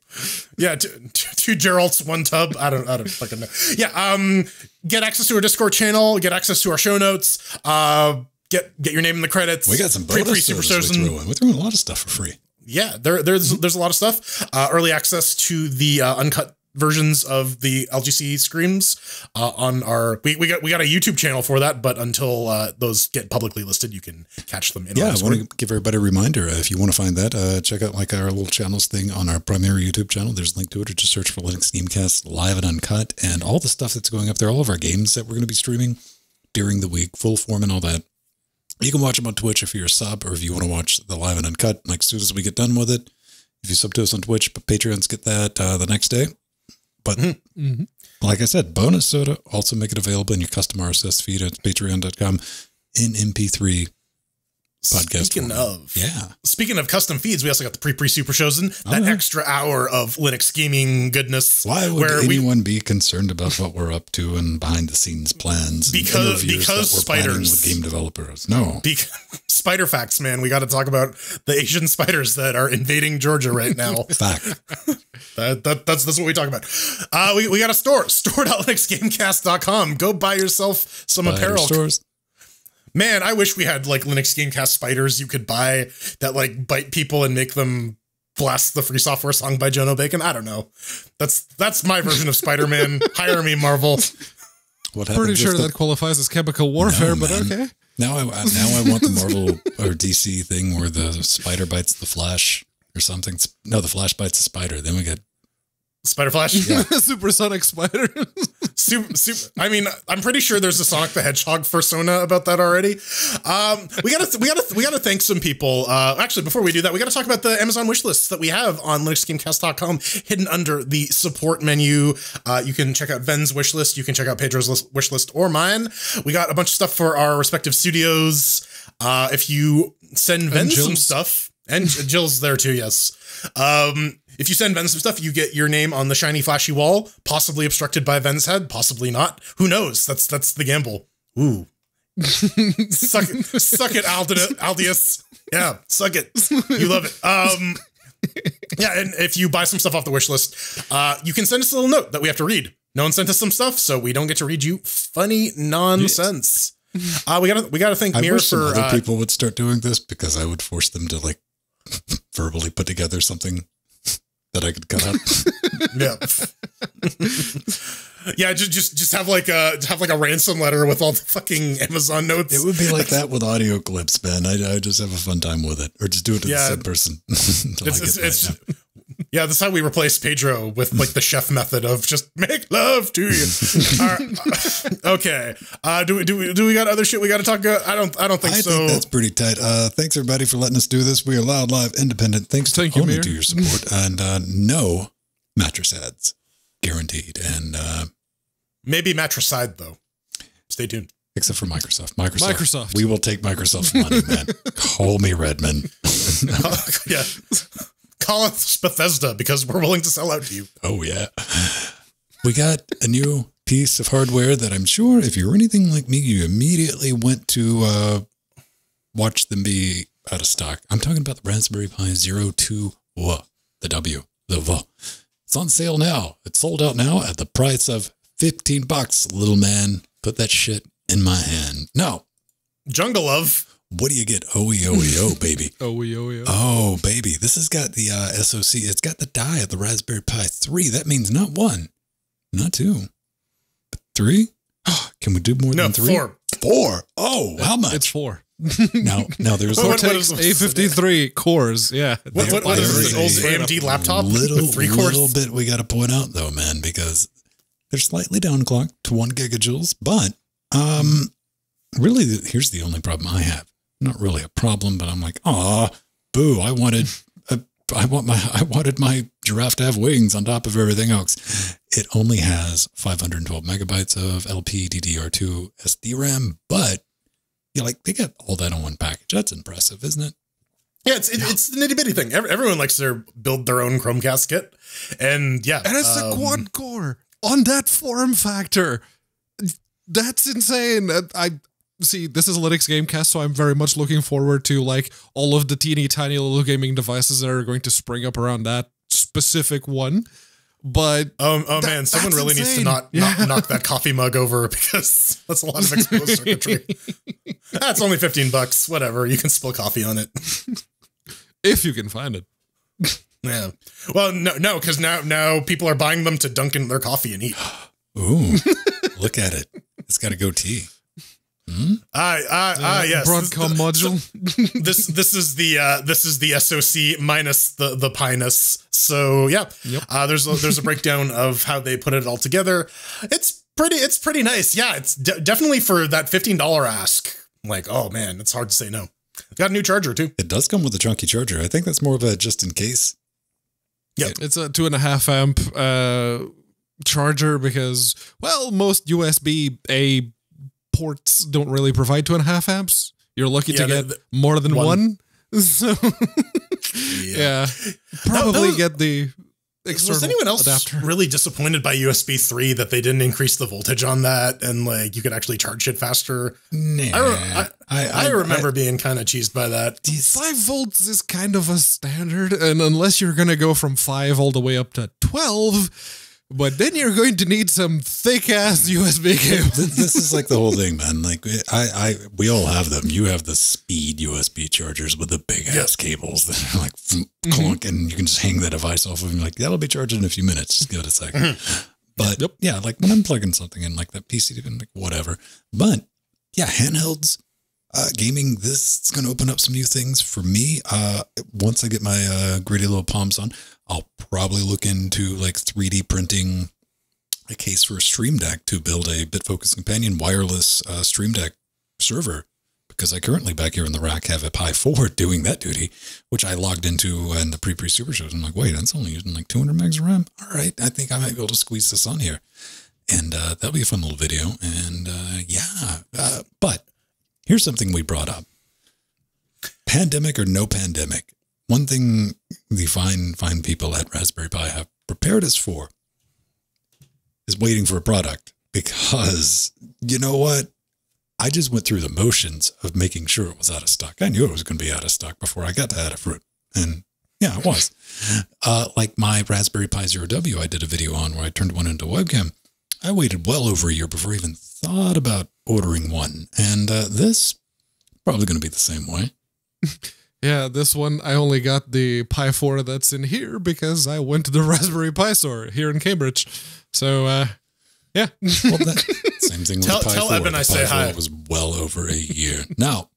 [SPEAKER 1] yeah, two, two, two Geralds, one tub. I don't I don't fucking know. Yeah. Um, get access to our Discord channel. Get access to our show notes. Uh, get get your name in the credits.
[SPEAKER 2] We got some
[SPEAKER 1] Pre- pre- super
[SPEAKER 2] shows we
[SPEAKER 1] and-
[SPEAKER 2] threw in. We threw in a lot of stuff for free.
[SPEAKER 1] yeah, there, there's there's a lot of stuff. Uh, early access to the uh, uncut versions of the LGC screams uh, on our we, we got we got a YouTube channel for that, but until uh, those get publicly listed, you can catch them in
[SPEAKER 2] Yeah, I want to give everybody a reminder. Uh, if you want to find that, uh, check out like our little channels thing on our primary YouTube channel. There's a link to it, or just search for Linux Gamecast live and uncut, and all the stuff that's going up there. All of our games that we're going to be streaming during the week, full form and all that. You can watch them on Twitch if you're a sub, or if you want to watch the live and uncut. Like as soon as we get done with it, if you sub to us on Twitch, but Patreons get that uh, the next day. But
[SPEAKER 3] Mhm.
[SPEAKER 2] like I said, bonus soda also make it available in your custom RSS feed at patreon.com in MP3 podcast.
[SPEAKER 1] Speaking
[SPEAKER 2] format.
[SPEAKER 1] of,
[SPEAKER 2] yeah.
[SPEAKER 1] speaking of custom feeds, we also got the pre pre super shows and that
[SPEAKER 2] yeah.
[SPEAKER 1] extra hour of Linux gaming goodness.
[SPEAKER 2] Why would
[SPEAKER 1] where we
[SPEAKER 2] anyone be concerned about what we're up to and behind the scenes plans?
[SPEAKER 1] Because- because spiders.
[SPEAKER 2] with game developers. No,
[SPEAKER 1] Be- spider facts, man. We got to talk about the Asian spiders that are invading Georgia right now.
[SPEAKER 2] fact.
[SPEAKER 1] That, that, that's that's what we talk about. Uh, we, we got a store, store.linuxgamecast.com. Go buy yourself some
[SPEAKER 2] Spider
[SPEAKER 1] apparel.
[SPEAKER 2] stores.
[SPEAKER 1] Man, I wish we had like Linux Gamecast spiders you could buy that like bite people and make them blast the free software song by Jono Bacon. I don't know. That's that's my version of Spider-Man. Hire me, Marvel.
[SPEAKER 2] What
[SPEAKER 3] Pretty sure
[SPEAKER 2] the-
[SPEAKER 3] that qualifies as chemical warfare,
[SPEAKER 2] No,
[SPEAKER 3] but okay.
[SPEAKER 2] now I now I want the Marvel or DC thing where the spider bites the Flash or something. No, the Flash bites the spider. Then we get
[SPEAKER 1] Spider Flash.
[SPEAKER 3] Supersonic spider.
[SPEAKER 1] Super, super, I mean, I'm pretty sure there's a Sonic the Hedgehog persona about that already. Um, we gotta, we gotta, we gotta thank some people. Uh, actually, before we do that, we gotta talk about the Amazon wish lists that we have on LinuxGameCast.com, hidden under the support menu. Uh, you can check out Venn's wish list. You can check out Pedro's list, wish list or mine. We got a bunch of stuff for our respective studios. Uh, if you send Venn some stuff, and Jill's there too, yes. Um, if you send Venn some stuff, you get your name on the shiny flashy wall, possibly obstructed by Venn's head, possibly not. Who knows? That's that's the gamble. Ooh. suck it, suck it, Aldina, Aldius. Yeah, suck it. You love it. Um, yeah, and if you buy some stuff off the wish list, uh, you can send us a little note that we have to read. No one sent us some stuff, so we don't get to read you funny nonsense. Uh, we gotta we gotta thank
[SPEAKER 2] I
[SPEAKER 1] Mir
[SPEAKER 2] wish some
[SPEAKER 1] for
[SPEAKER 2] other
[SPEAKER 1] uh,
[SPEAKER 2] people would start doing this because I would force them to like verbally put together something that I could cut out.
[SPEAKER 1] Yeah. yeah, just just just have like a have like a ransom letter with all the fucking Amazon notes.
[SPEAKER 2] it would be like that with audio clips, man. I, I just have a fun time with it, or just do it to
[SPEAKER 1] Yeah.
[SPEAKER 2] the same person.
[SPEAKER 1] it's, it's, it's. Yeah, that's how we replace Pedro with like the chef method of just make love to you. All right, uh, okay. Uh, do we do we do we got other shit we got to talk about? I don't I don't think
[SPEAKER 2] I
[SPEAKER 1] so.
[SPEAKER 2] think that's pretty tight. Uh, thanks everybody for letting us do this. We are loud, live, independent. Thanks to
[SPEAKER 3] Thank you,
[SPEAKER 2] only
[SPEAKER 3] Mir.
[SPEAKER 2] to your support and uh, no mattress ads guaranteed. And uh,
[SPEAKER 1] Maybe matricide though. Stay tuned.
[SPEAKER 2] except for Microsoft, Microsoft,
[SPEAKER 3] Microsoft.
[SPEAKER 2] we will take Microsoft's money, man. Call me Redman.
[SPEAKER 1] yeah. Call us Bethesda because we're willing to sell out to you.
[SPEAKER 2] Oh yeah, we got a new piece of hardware that I'm sure if you're anything like me, you immediately went to uh, watch them be out of stock. I'm talking about the Raspberry Pi Zero Two W, the W, the W. It's on sale now. It's sold out now at the price of 15 bucks. Little man, put that shit in my hand. No.
[SPEAKER 1] Jungle Love.
[SPEAKER 2] What do you get? Oh, oh, oh, baby.
[SPEAKER 3] Oh, yo, yo.
[SPEAKER 2] Oh, baby. This has got the uh, SoC. It's got the die of the Raspberry Pi 3. That means not one, not two, but three. Can we do more
[SPEAKER 1] No,
[SPEAKER 2] than three?
[SPEAKER 1] four.
[SPEAKER 2] Four. Oh, how much?
[SPEAKER 3] It's four.
[SPEAKER 2] now, now there's
[SPEAKER 1] What-
[SPEAKER 2] a
[SPEAKER 1] what
[SPEAKER 3] Cortex
[SPEAKER 1] is-
[SPEAKER 3] A53 cores. Yeah.
[SPEAKER 1] What, what, what is this old AMD laptop
[SPEAKER 2] little,
[SPEAKER 1] with three cores?
[SPEAKER 2] little bit we got to point out though, man, because they're slightly downclocked to one gigajoules, but um, really, here's the only problem I have. Not really a problem, but I'm like, ah, boo! I wanted, a, I want my, I wanted my giraffe to have wings on top of everything else. It only has 512 megabytes of LPDDR2 SD RAM, but yeah, like they got all that on one package. That's impressive, isn't it?
[SPEAKER 1] Yeah, it's it, it's the nitty bitty thing. Everyone likes to build their own Chromecast kit, and yeah,
[SPEAKER 3] And it's a
[SPEAKER 1] um,
[SPEAKER 3] quad core on that form factor. That's insane. I see this is a Linux Gamecast, so I'm very much looking forward to like all of the teeny tiny little gaming devices that are going to spring up around that specific one. But
[SPEAKER 1] Oh, oh
[SPEAKER 3] That-
[SPEAKER 1] man, someone
[SPEAKER 3] that's
[SPEAKER 1] really needs to not,
[SPEAKER 3] Yeah.
[SPEAKER 1] not knock that coffee mug over because that's a lot of exposed circuitry. That's only fifteen bucks. Whatever, you can spill coffee on it.
[SPEAKER 3] if you can find it.
[SPEAKER 1] Yeah. Well, no, no, because now now people are buying them to dunk in their coffee and eat.
[SPEAKER 2] Ooh, look at it. It's got a goatee. Hmm?
[SPEAKER 1] Ah, ah, ah, yes.
[SPEAKER 3] Broadcom module.
[SPEAKER 1] this this is the uh, this is the SOC minus the the Pinus. So yeah,
[SPEAKER 3] Yep.
[SPEAKER 1] uh, there's a, there's a breakdown of how they put it all together. It's pretty it's pretty nice. Yeah, it's de- definitely for that fifteen dollar ask. Like, oh man, it's hard to say no. Got a new charger too.
[SPEAKER 2] It does come with a chunky charger. I think that's more of a just in case. Yeah.
[SPEAKER 3] It's a two and a half amp uh, charger because, well, most USB A ports don't really provide two and a half amps. You're lucky to get
[SPEAKER 1] the-
[SPEAKER 3] more than one.
[SPEAKER 1] one.
[SPEAKER 3] So, yeah. Probably
[SPEAKER 1] was-
[SPEAKER 3] get the external
[SPEAKER 1] Was anyone else
[SPEAKER 3] adapter.
[SPEAKER 1] really disappointed by USB three that they didn't increase the voltage on that and like you could actually charge it faster?
[SPEAKER 2] Nah,
[SPEAKER 1] I, re- I, I, remember being kind of cheesed by that.
[SPEAKER 3] Five volts is kind of a standard, and unless you're gonna go from five all the way up to twelve, but then you're going to need some thick ass USB cable.
[SPEAKER 2] Th- this is like the whole thing, man. Like I, I, we all have them. You have the speed USB chargers with the big ass cables that are like f- clunk, and you can just hang the device off of them. Like that'll be charging in a few minutes. Just give it a 2nd But yeah, like when I'm plugging something in, like that PC, even like whatever. But yeah, handhelds, uh, gaming. This is going to open up some new things for me. Uh, once I get my uh, gritty little palms on, I'll probably look into like 3D printing a case for a Stream Deck to build a BitFocus Companion wireless uh, Stream Deck server because I currently back here in the rack have a Pi 4 doing that duty, which I logged into in the pre pre super shows. I'm like, wait, that's only using like 200 megs of RAM. All right, I think I might be able to squeeze this on here. And uh, that'll be a fun little video. And uh, yeah, uh, but here's something we brought up pandemic or no pandemic. One thing the fine, fine people at Raspberry Pi have prepared us for is waiting for a product because you know what? I just went through the motions of making sure it was out of stock. I knew it was going to be out of stock before I got to Adafruit. And yeah, it was. Uh, like my Raspberry Pi Zero W, I did a video on where I turned one into a webcam. I waited well over a year before I even thought about ordering one. And uh, this probably going to be the same way.
[SPEAKER 3] Yeah, this one I only got the Pi 4 that's in here because I went to the Raspberry Pi store here in Cambridge. So, uh, yeah.
[SPEAKER 2] Well, that, same thing with
[SPEAKER 1] Tell-
[SPEAKER 2] the Pi
[SPEAKER 1] tell
[SPEAKER 2] 4.
[SPEAKER 1] Evan
[SPEAKER 2] the
[SPEAKER 1] I
[SPEAKER 2] Pi
[SPEAKER 1] say
[SPEAKER 2] 4
[SPEAKER 1] hi.
[SPEAKER 2] was well over a year. Now,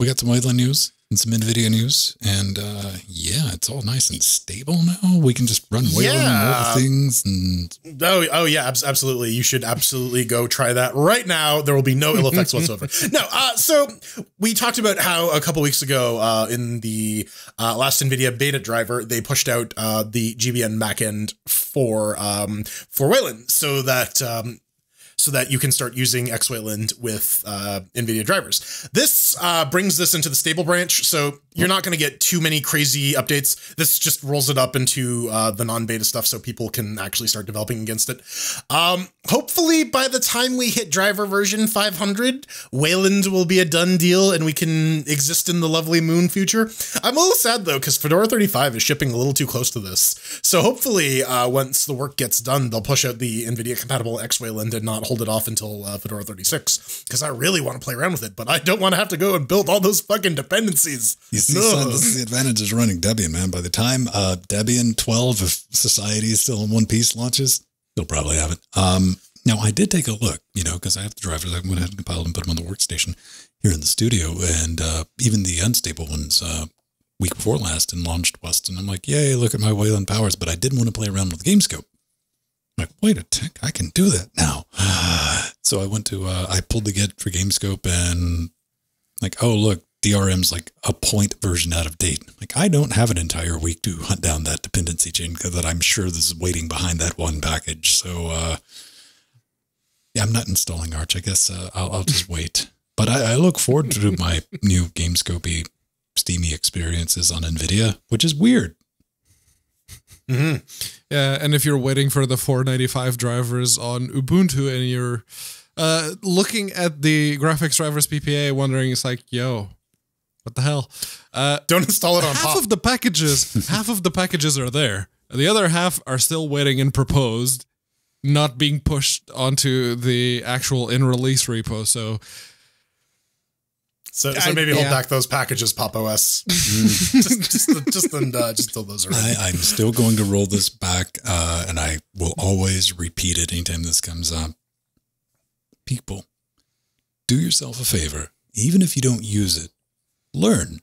[SPEAKER 2] we got some Wayland news and some NVIDIA news. And uh, yeah, it's all nice and stable now. We can just run Wayland and
[SPEAKER 1] Yeah.
[SPEAKER 2] things. And
[SPEAKER 1] Oh, oh yeah, abs- absolutely. You should absolutely go try that right now. There will be no ill effects whatsoever. No, uh, so we talked about how a couple weeks ago uh, in the uh, last NVIDIA beta driver, they pushed out uh, the GBM backend for um, for Wayland, so that um, so that you can start using XWayland with uh, NVIDIA drivers. This uh, brings this into the stable branch, so you're not going to get too many crazy updates. This just rolls it up into uh, the non-beta stuff, so people can actually start developing against it. Um, hopefully, by the time we hit driver version 500, Wayland will be a done deal, and we can exist in the lovely Moon future. I'm a little sad though, because Fedora 35 is shipping a little too close to this. So hopefully, uh, once the work gets done, they'll push out the NVIDIA compatible X Wayland and not hold it off until uh, Fedora 36. Because I really want to play around with it, but I don't want to have to go and build all those fucking dependencies.
[SPEAKER 2] See,
[SPEAKER 1] No.
[SPEAKER 2] son, this is the advantage of running Debian, man. By the time uh, Debian 12, if Society is still in one piece, launches, you'll probably have it. Um, now, I did take a look, you know, because I have the drivers. I went ahead and compiled and put them on the workstation here in the studio. And uh, even the unstable ones, uh, week before last, and launched West. And I'm like, yay, look at my Wayland powers. But I didn't want to play around with GameScope. I'm like, wait a tick, I can do that now. so I went to, uh, I pulled the Git for GameScope and like, oh, look, DRM's like a point version out of date. Like, I don't have an entire week to hunt down that dependency chain because that I'm sure this is waiting behind that one package. So, uh, yeah, I'm not installing Arch. I guess uh, I'll, I'll just wait. But I, I look forward to my new GameScopey steamy experiences on NVIDIA, which is weird.
[SPEAKER 1] hmm
[SPEAKER 3] Yeah, and if you're waiting for the 495 drivers on Ubuntu and you're uh, looking at the graphics drivers PPA, wondering, it's like, yo, what the hell? Uh,
[SPEAKER 1] Don't install it on
[SPEAKER 3] half
[SPEAKER 1] top.
[SPEAKER 3] of the packages, half of the packages are there. The other half are still waiting and proposed, not being pushed onto the actual in release repo. So
[SPEAKER 1] So, so
[SPEAKER 3] I-
[SPEAKER 1] maybe hold
[SPEAKER 3] yeah.
[SPEAKER 1] back those packages, Pop OS. just, just, just, uh, just till those are. ready.
[SPEAKER 2] I, I'm still going to roll this back, uh, and I will always repeat it anytime this comes up. People, do yourself a favor, even if you don't use it, learn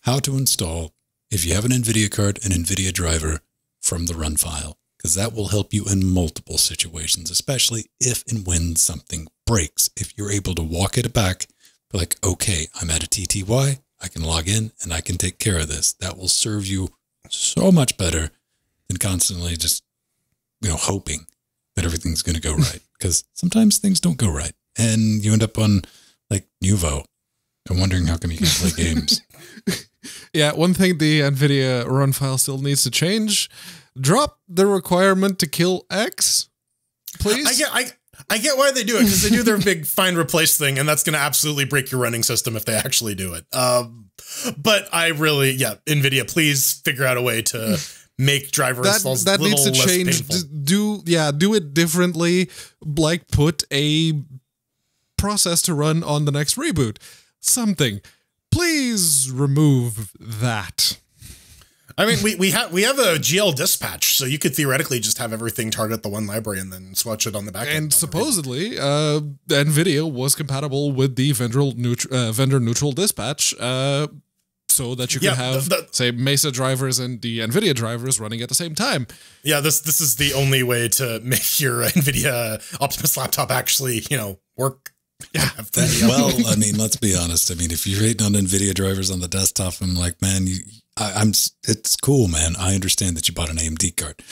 [SPEAKER 2] how to install, if you have an NVIDIA card, an NVIDIA driver from the run file, because that will help you in multiple situations, especially if and when something breaks. If you're able to walk it back, be like, okay, I'm at a TTY, I can log in and I can take care of this. That will serve you so much better than constantly just, you know, hoping that everything's going to go right. Because sometimes things don't go right. And you end up on like Nouveau and wondering how come you can't play games.
[SPEAKER 3] Yeah, one thing the NVIDIA run file still needs to change drop the requirement to kill X, please.
[SPEAKER 1] I get, I, I get why they do it because they do their big find replace thing, and that's going to absolutely break your running system if they actually do it. Um, but I really, yeah, Nvidia, please figure out a way to make driver
[SPEAKER 3] that
[SPEAKER 1] installs
[SPEAKER 3] that
[SPEAKER 1] a little
[SPEAKER 3] needs to
[SPEAKER 1] less
[SPEAKER 3] change. D- Do yeah, do it differently. Like put a process to run on the next reboot. Something. Please remove that.
[SPEAKER 1] I mean, we we have we have a GL dispatch, so you could theoretically just have everything target the one library and then swatch it on the back.
[SPEAKER 3] And supposedly, uh, NVIDIA was compatible with the vendor neutral, uh, vendor neutral dispatch, uh, so that you could
[SPEAKER 1] Yeah,
[SPEAKER 3] have,
[SPEAKER 1] the- the-
[SPEAKER 3] say, Mesa drivers and the NVIDIA drivers running at the same time.
[SPEAKER 1] Yeah, this this is the only way to make your NVIDIA Optimus laptop actually, you know, work. Yeah,
[SPEAKER 2] well, I mean, let's be honest. I mean, if you're hating on NVIDIA drivers on the desktop, I'm like, man, you, I, I'm. It's cool, man. I understand that you bought an AMD card,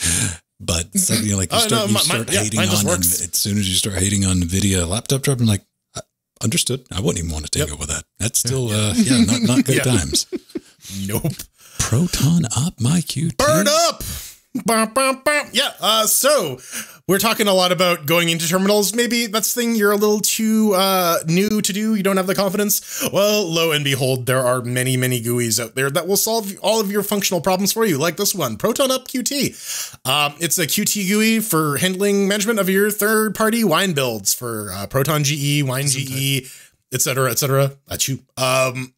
[SPEAKER 2] but second, you know, like you
[SPEAKER 1] Oh,
[SPEAKER 2] start,
[SPEAKER 1] no,
[SPEAKER 2] you start
[SPEAKER 1] yeah,
[SPEAKER 2] hating
[SPEAKER 1] just
[SPEAKER 2] on
[SPEAKER 1] works.
[SPEAKER 2] as soon as you start hating on NVIDIA laptop driver, I'm like, understood. I wouldn't even want to take
[SPEAKER 1] Yep.
[SPEAKER 2] that. That's still, uh, yeah, not not good
[SPEAKER 1] Yeah.
[SPEAKER 2] times.
[SPEAKER 1] nope.
[SPEAKER 2] Proton up my Qt.
[SPEAKER 1] Burn up. Yeah. Uh, so we're talking a lot about going into terminals. Maybe that's the thing you're a little too uh, new to do. You don't have the confidence. Well, lo and behold, there are many, many GUIs out there that will solve all of your functional problems for you, like this one, Proton Up Qt. Um, it's a Qt GUI for handling management of your third-party wine builds for uh, Proton GE, Wine GE, etc., etc. That's you. Um,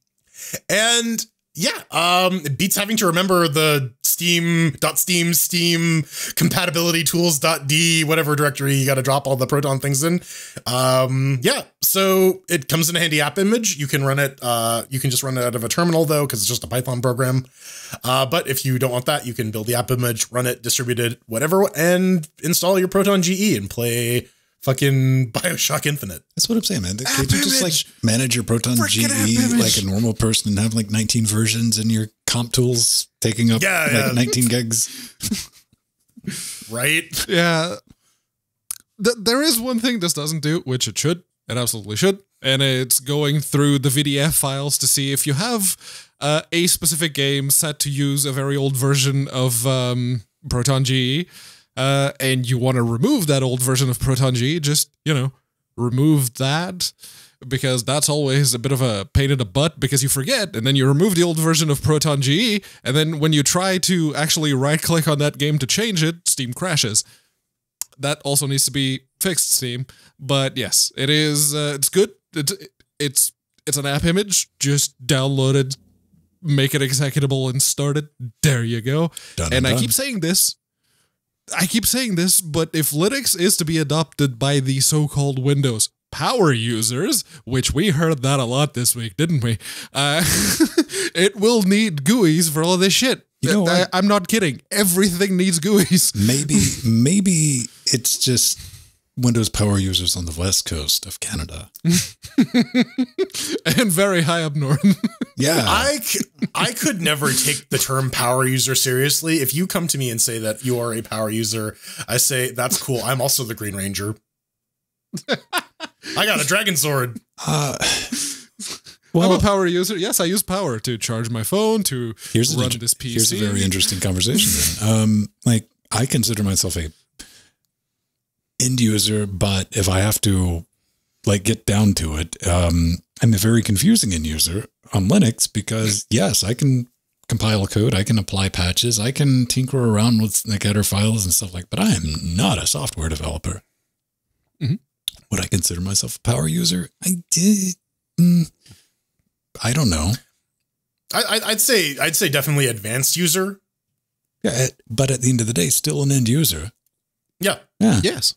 [SPEAKER 1] and yeah, um, it beats having to remember the Steam dot .steam Steam compatibility tools dot .d whatever directory you got to drop all the Proton things in. Um, yeah, so it comes in a handy app image. You can run it. Uh, you can just run it out of a terminal though, because it's just a Python program. Uh, but if you don't want that, you can build the app image, run it, distribute it, whatever, and install your Proton GE and play fucking Bioshock Infinite.
[SPEAKER 2] That's what I'm saying, man. Can't you just like manage your Proton
[SPEAKER 3] Freaking
[SPEAKER 2] GE like a normal person and have like 19 versions and your comp tools taking up
[SPEAKER 1] Yeah,
[SPEAKER 2] like
[SPEAKER 1] yeah.
[SPEAKER 2] 19 gigs?
[SPEAKER 1] Right?
[SPEAKER 3] Yeah. Th- there is one thing this doesn't do, which it should. It absolutely should. And it's going through the VDF files to see if you have uh, a specific game set to use a very old version of um, Proton GE, uh, and you want to remove that old version of Proton GE, just, you know, remove that because that's always a bit of a pain in the butt because you forget and then you remove the old version of Proton GE and then when you try to actually right click on that game to change it, Steam crashes. That also needs to be fixed, Steam. But yes, it is. Uh, it's good. It's it's it's an app image. Just download it, make it executable, and start it. There you go.
[SPEAKER 2] Done
[SPEAKER 3] and
[SPEAKER 2] and
[SPEAKER 3] I keep saying this. I keep saying this, but if Linux is to be adopted by the so-called Windows power users, which we heard that a lot this week, didn't we? Uh, it will need GUIs for all this shit.
[SPEAKER 2] You know
[SPEAKER 3] I? I'm not kidding. Everything needs GUIs.
[SPEAKER 2] Maybe, maybe it's just Windows power users on the west coast of Canada.
[SPEAKER 3] and very high up north.
[SPEAKER 2] Yeah.
[SPEAKER 1] I, c- I could never take the term power user seriously. If you come to me and say that you are a power user, I say, that's cool. I'm also the Green Ranger. I got a dragon sword.
[SPEAKER 2] uh,
[SPEAKER 3] I'm a power user. Yes, I use power to charge my phone, to
[SPEAKER 2] here's,
[SPEAKER 3] run
[SPEAKER 2] inter-
[SPEAKER 3] this PC.
[SPEAKER 2] here's a very interesting conversation. Then. Um, like I consider myself a end user, but if I have to like get down to it, um, I'm a very confusing end user on Linux because yes, I can compile code, I can apply patches, I can tinker around with like header files and stuff like. But I am not a software developer.
[SPEAKER 3] Mhm.
[SPEAKER 2] Would I consider myself a power user? I did. Mm, I don't know.
[SPEAKER 1] I, I- I'd say I'd say definitely advanced user.
[SPEAKER 2] Yeah, but at the end of the day, still an end user.
[SPEAKER 1] Yeah,
[SPEAKER 2] Yeah.
[SPEAKER 3] Yes.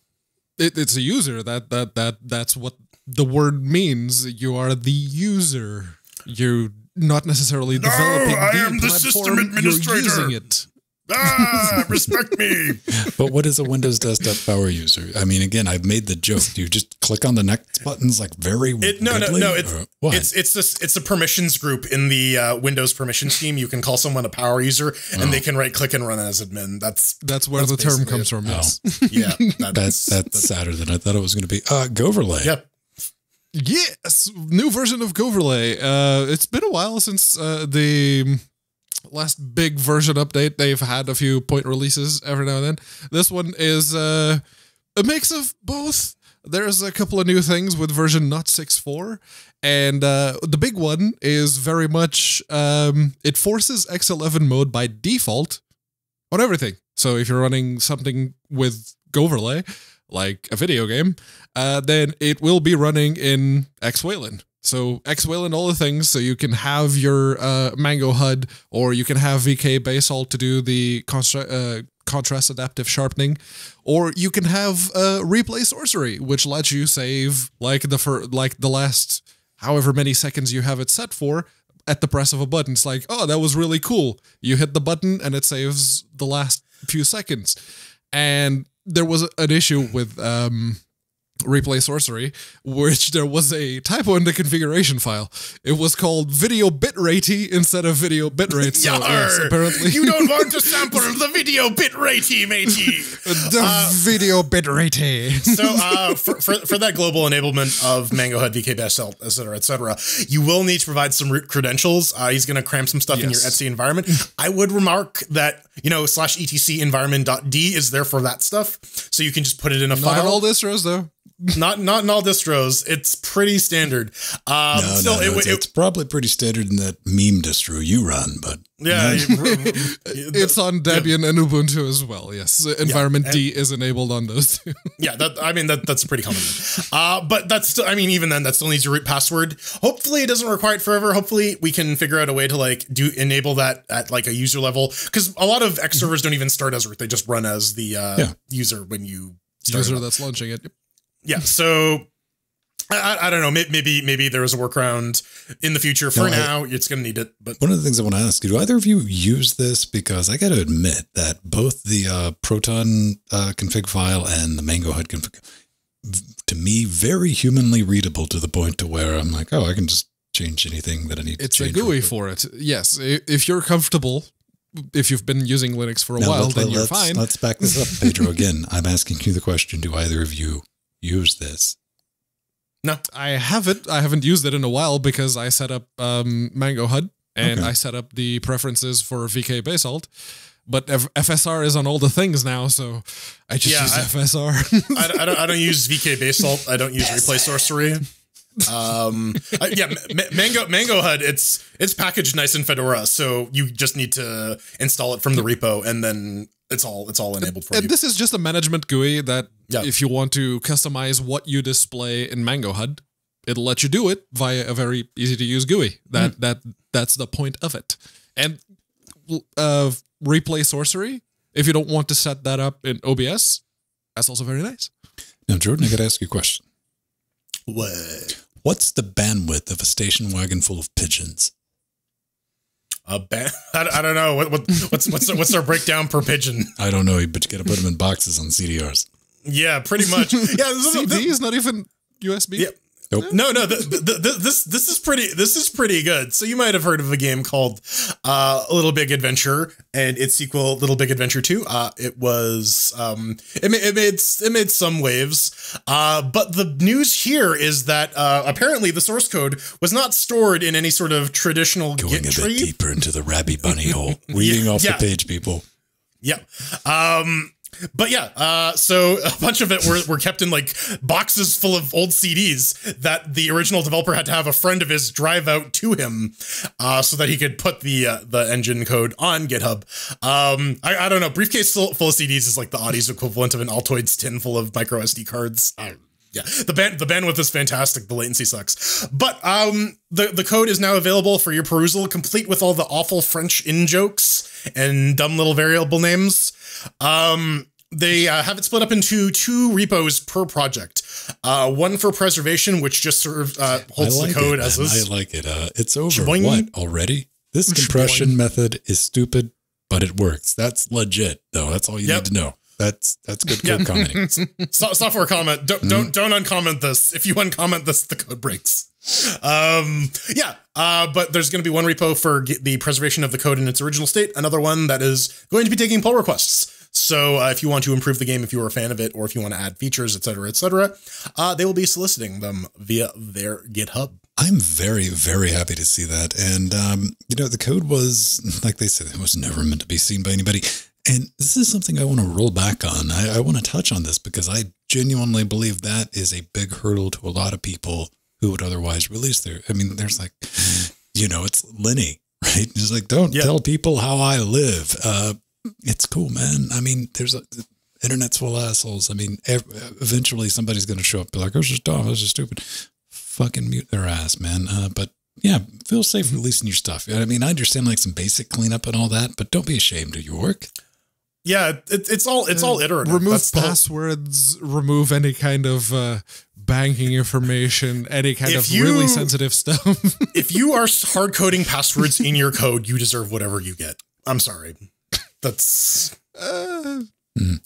[SPEAKER 3] It, it's a user. That that that that's what the word means. You are the user. You're not necessarily
[SPEAKER 1] No,
[SPEAKER 3] developing
[SPEAKER 1] I
[SPEAKER 3] the
[SPEAKER 1] am the
[SPEAKER 3] platform.
[SPEAKER 1] system administrator.
[SPEAKER 3] You're using it.
[SPEAKER 1] Ah, respect me.
[SPEAKER 2] But what is a Windows desktop power user? I mean, again, I've made the joke. Do you just click on the next buttons like very
[SPEAKER 1] It, no, no,
[SPEAKER 2] goodly,
[SPEAKER 1] no. It's it's it's this it's a permissions group in the uh, Windows permission scheme. You can call someone a power user, and they can right click and run as admin. That's
[SPEAKER 3] That's where
[SPEAKER 1] That's
[SPEAKER 3] the term comes
[SPEAKER 1] it.
[SPEAKER 3] from.
[SPEAKER 2] Oh.
[SPEAKER 3] Yes.
[SPEAKER 1] yeah.
[SPEAKER 2] that's that's sadder than I thought it was going to be. Uh, Goverlay.
[SPEAKER 1] Yep.
[SPEAKER 3] Yes, new version of Goverlay. Uh, it's been a while since uh, the last big version update. They've had a few point releases every now and then. This one is uh, a mix of both. There's a couple of new things with version not 6.4, and uh, the big one is very much um, it forces X11 mode by default on everything. So if you're running something with Goverlay, like a video game, uh, then it will be running in X-Wayland. So X will and all the things, so you can have your uh, Mango HUD, or you can have VK Basalt to do the uh, contrast adaptive sharpening, or you can have uh, Replay Sorcery, which lets you save like the fir- like the last however many seconds you have it set for at the press of a button. It's like, oh, that was really cool. You hit the button and it saves the last few seconds. And there was an issue with um, Replay Sorcery, which there was a typo in the configuration file. It was called video bitrate instead of video bitrate. So yes, apparently
[SPEAKER 1] you don't want to sample the video bit ratey, matey.
[SPEAKER 3] the video bitrate.
[SPEAKER 1] So uh, for, for, for that global enablement of Mango HUD, VK Basalt, et cetera, et cetera, you will need to provide some root credentials. Uh, he's going to cram some stuff in your etc environment. I would remark that, you know, slash etc environment.d is there for that stuff. So you can just put it in a
[SPEAKER 3] Not
[SPEAKER 1] file.
[SPEAKER 3] in all distros though.
[SPEAKER 1] Not not in all distros. It's pretty standard. Um,
[SPEAKER 2] No, no, no, it's,
[SPEAKER 1] it-
[SPEAKER 2] it's probably pretty standard in that meme distro you run, but
[SPEAKER 1] yeah,
[SPEAKER 3] It's on Debian and Ubuntu as well. Yes, environment D is enabled on those two.
[SPEAKER 1] Yeah, that I mean that that's pretty common. Uh, but that's still I mean even then that still needs a root password. Hopefully it doesn't require it forever. Hopefully we can figure out a way to like do enable that at like a user level because a lot of X servers don't even start as root; they just run as the uh,
[SPEAKER 2] Yeah.
[SPEAKER 1] user when you start.
[SPEAKER 3] User that's launching it.
[SPEAKER 1] Yeah, so. I, I- I don't know. Maybe maybe there is a workaround in the future. For
[SPEAKER 2] No, I-
[SPEAKER 1] now, it's going to need it. But
[SPEAKER 2] One of the things I want to ask you, do either of you use this? Because I got to admit that both the uh, Proton uh, config file and the Mango HUD config, to me, very humanly readable to the point to where I'm like, oh, I can just change anything that I need
[SPEAKER 3] It's
[SPEAKER 2] to
[SPEAKER 3] a
[SPEAKER 2] change.
[SPEAKER 3] GUI
[SPEAKER 2] real quick.
[SPEAKER 3] for it. Yes, if you're comfortable, if you've been using Linux for a
[SPEAKER 2] Now,
[SPEAKER 3] while,
[SPEAKER 2] let-
[SPEAKER 3] then
[SPEAKER 2] let-
[SPEAKER 3] you're
[SPEAKER 2] let's,
[SPEAKER 3] fine.
[SPEAKER 2] Let's back this up, Pedro. Again, I'm asking you the question: Do either of you use this?
[SPEAKER 3] No, I haven't. I haven't used it in a while because I set up um, Mango HUD and
[SPEAKER 2] Okay.
[SPEAKER 3] I set up the preferences for VK Basalt. But F- FSR is on all the things now, so I just
[SPEAKER 1] Yeah,
[SPEAKER 3] use
[SPEAKER 1] I-
[SPEAKER 3] FSR.
[SPEAKER 1] I, I don't I don't use VK Basalt. I don't use Replay Sorcery. Um, I- yeah, Ma- Mango Mango HUD. It's it's packaged nice in Fedora, so you just need to install it from the repo, and then it's all it's all enabled for
[SPEAKER 3] and
[SPEAKER 1] you.
[SPEAKER 3] this is just a management GUI that
[SPEAKER 1] Yeah.
[SPEAKER 3] if you want to customize what you display in Mango HUD, it'll let you do it via a very easy to use GUI. That
[SPEAKER 1] Hmm.
[SPEAKER 3] that that's the point of it. And uh, replay sorcery. If you don't want to set that up in OBS, that's also very nice.
[SPEAKER 2] Now, Jordan, I got to ask you a question.
[SPEAKER 1] What?
[SPEAKER 2] What's the bandwidth of a station wagon full of pigeons?
[SPEAKER 1] A ba- I, I don't know what, what what's what's their, what's their breakdown per pigeon.
[SPEAKER 2] I don't know, but you got to put them in boxes on CDRs.
[SPEAKER 1] Yeah, pretty much. Yeah, this is,
[SPEAKER 3] CD is not even USB.
[SPEAKER 1] Yeah.
[SPEAKER 2] Nope.
[SPEAKER 1] No, no, th th th this this is pretty this is pretty good. So you might have heard of a game called uh, Little Big Adventure and its sequel, Little Big Adventure Two. Uh, it was um, it made, it made it made some waves. Uh, but the news here is that uh, apparently the source code was not stored in any sort of traditional
[SPEAKER 2] Going
[SPEAKER 1] Git
[SPEAKER 2] a bit deeper into the Rabby Bunny hole. Reading off
[SPEAKER 1] yeah.
[SPEAKER 2] the page, people.
[SPEAKER 1] Yeah. Um but yeah, uh so a bunch of it were, were kept in like boxes full of old CDs that the original developer had to have a friend of his drive out to him uh so that he could put the uh, the engine code on GitHub. Um I, I don't know, briefcase full, of CDs is like the Audi's equivalent of an Altoids tin full of micro SD cards. Yeah, the band the bandwidth is fantastic. The latency sucks, but um, the the code is now available for your perusal, complete with all the awful French in jokes and dumb little variable names. Um, they uh, have it split up into two repos per project. Uh, one for preservation, which just sort of uh, holds
[SPEAKER 2] like
[SPEAKER 1] the code
[SPEAKER 2] it,
[SPEAKER 1] as is.
[SPEAKER 2] I like it. Uh, it's over.
[SPEAKER 1] Shboing.
[SPEAKER 2] What already? This compression
[SPEAKER 1] Shboing.
[SPEAKER 2] method is stupid, but it works. That's legit, though. That's all you
[SPEAKER 1] Yep.
[SPEAKER 2] need to know. That's that's good
[SPEAKER 1] Yep.
[SPEAKER 2] code commenting.
[SPEAKER 1] So- software comment. Don't don't don't uncomment this. If you uncomment this, the code breaks. Um, yeah. Uh, but there's going to be one repo for the preservation of the code in its original state. Another one that is going to be taking pull requests. So uh, if you want to improve the game, if you are a fan of it, or if you want to add features, et cetera, et cetera, uh, they will be soliciting them via their GitHub.
[SPEAKER 2] I'm very, very happy to see that. And, um, you know, the code was, like they said, it was never meant to be seen by anybody. And this is something I want to roll back on. I, I want to touch on this because I genuinely believe that is a big hurdle to a lot of people who would otherwise release their. I mean, there's like, you know, it's Lenny, right? He's like, don't
[SPEAKER 1] Yeah.
[SPEAKER 2] tell people how I live. Uh, it's cool, man. I mean, there's a, the internet's full of assholes. I mean, ev- eventually somebody's going to show up, be like, "I was just dumb. I was just stupid." Fucking mute their ass, man. Uh, but yeah, feel safe releasing your stuff. I mean, I understand like some basic cleanup and all that, but don't be ashamed of your work.
[SPEAKER 1] Yeah, it, it's all it's all iterative.
[SPEAKER 3] Remove
[SPEAKER 1] That's the
[SPEAKER 3] passwords, remove any kind of uh, banking information, any kind
[SPEAKER 1] If
[SPEAKER 3] of really
[SPEAKER 1] sensitive
[SPEAKER 3] stuff. stuff.
[SPEAKER 1] if you are hard coding passwords in your code, you deserve whatever you get. I'm sorry. That's
[SPEAKER 3] uh,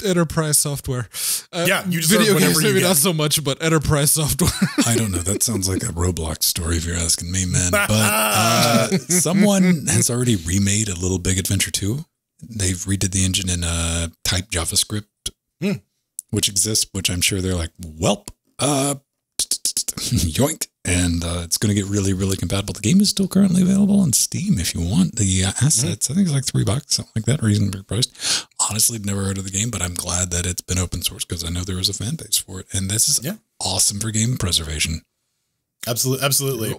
[SPEAKER 3] enterprise software. Uh,
[SPEAKER 1] Yeah, you deserve
[SPEAKER 3] video
[SPEAKER 1] whatever
[SPEAKER 3] games
[SPEAKER 1] you
[SPEAKER 3] maybe
[SPEAKER 1] get.
[SPEAKER 3] not so much, but enterprise software.
[SPEAKER 2] I don't know. That sounds like a Roblox story if you're asking me, man. But uh, someone has already remade a Little Big Adventure 2. They've redid the engine in uh, type JavaScript,
[SPEAKER 1] Hmm.
[SPEAKER 2] which exists, which I'm sure they're like, welp, uh, yoink. And uh, it's going to get really, really compatible. The game is still currently available on Steam if you want the uh, assets. I think it's like three bucks, something like that, reasonably priced. Honestly, never heard of the game, but I'm glad that it's been open source because I know there was a fan base for it. And this is
[SPEAKER 1] Yeah.
[SPEAKER 2] awesome for game preservation.
[SPEAKER 1] absolutely absolutely.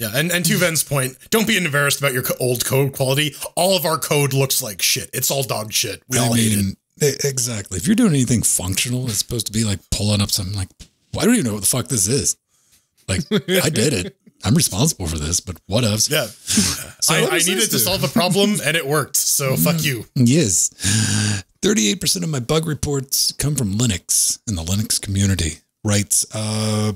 [SPEAKER 1] Yeah, and and to Venn's point, don't be embarrassed about your old code quality. All of our code looks like shit. It's all dog shit. We all hate it.
[SPEAKER 2] Exactly. If you're doing anything functional, it's supposed to be like pulling up something like, why don't even know what the fuck this is. Like, I did it. I'm responsible for this, but what else?
[SPEAKER 1] Yeah,
[SPEAKER 3] So
[SPEAKER 1] I,
[SPEAKER 3] what
[SPEAKER 1] I needed to
[SPEAKER 3] do?
[SPEAKER 1] solve a problem and it worked. So fuck you.
[SPEAKER 2] Yes. 38% of my bug reports come from Linux in the Linux community, writes uh,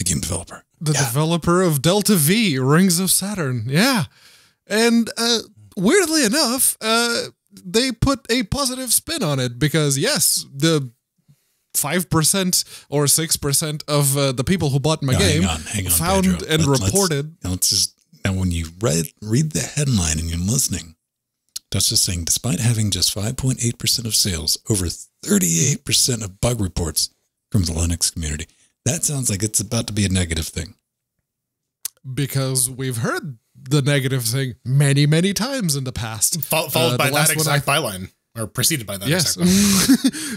[SPEAKER 2] a game developer.
[SPEAKER 3] the developer of Delta V, Rings of Saturn. Yeah. And uh, weirdly enough, uh, they put a positive spin on it because, yes, the 5% or 6% of uh, the people who bought my
[SPEAKER 2] Now,
[SPEAKER 3] game
[SPEAKER 2] hang on, hang on,
[SPEAKER 3] found
[SPEAKER 2] Pedro.
[SPEAKER 3] and
[SPEAKER 2] Let- let's-
[SPEAKER 3] reported.
[SPEAKER 2] Now let's just now when you read read the headline and you're listening, that's just saying despite having just 5.8% of sales, over 38% of bug reports from the Linux community. That sounds like it's about to be a negative thing.
[SPEAKER 3] because we've heard the negative thing many, many times in the past.
[SPEAKER 1] Fo- followed
[SPEAKER 3] Uh,
[SPEAKER 1] by
[SPEAKER 3] last
[SPEAKER 1] that
[SPEAKER 3] one I-
[SPEAKER 1] exact byline, or preceded by that
[SPEAKER 3] Yes.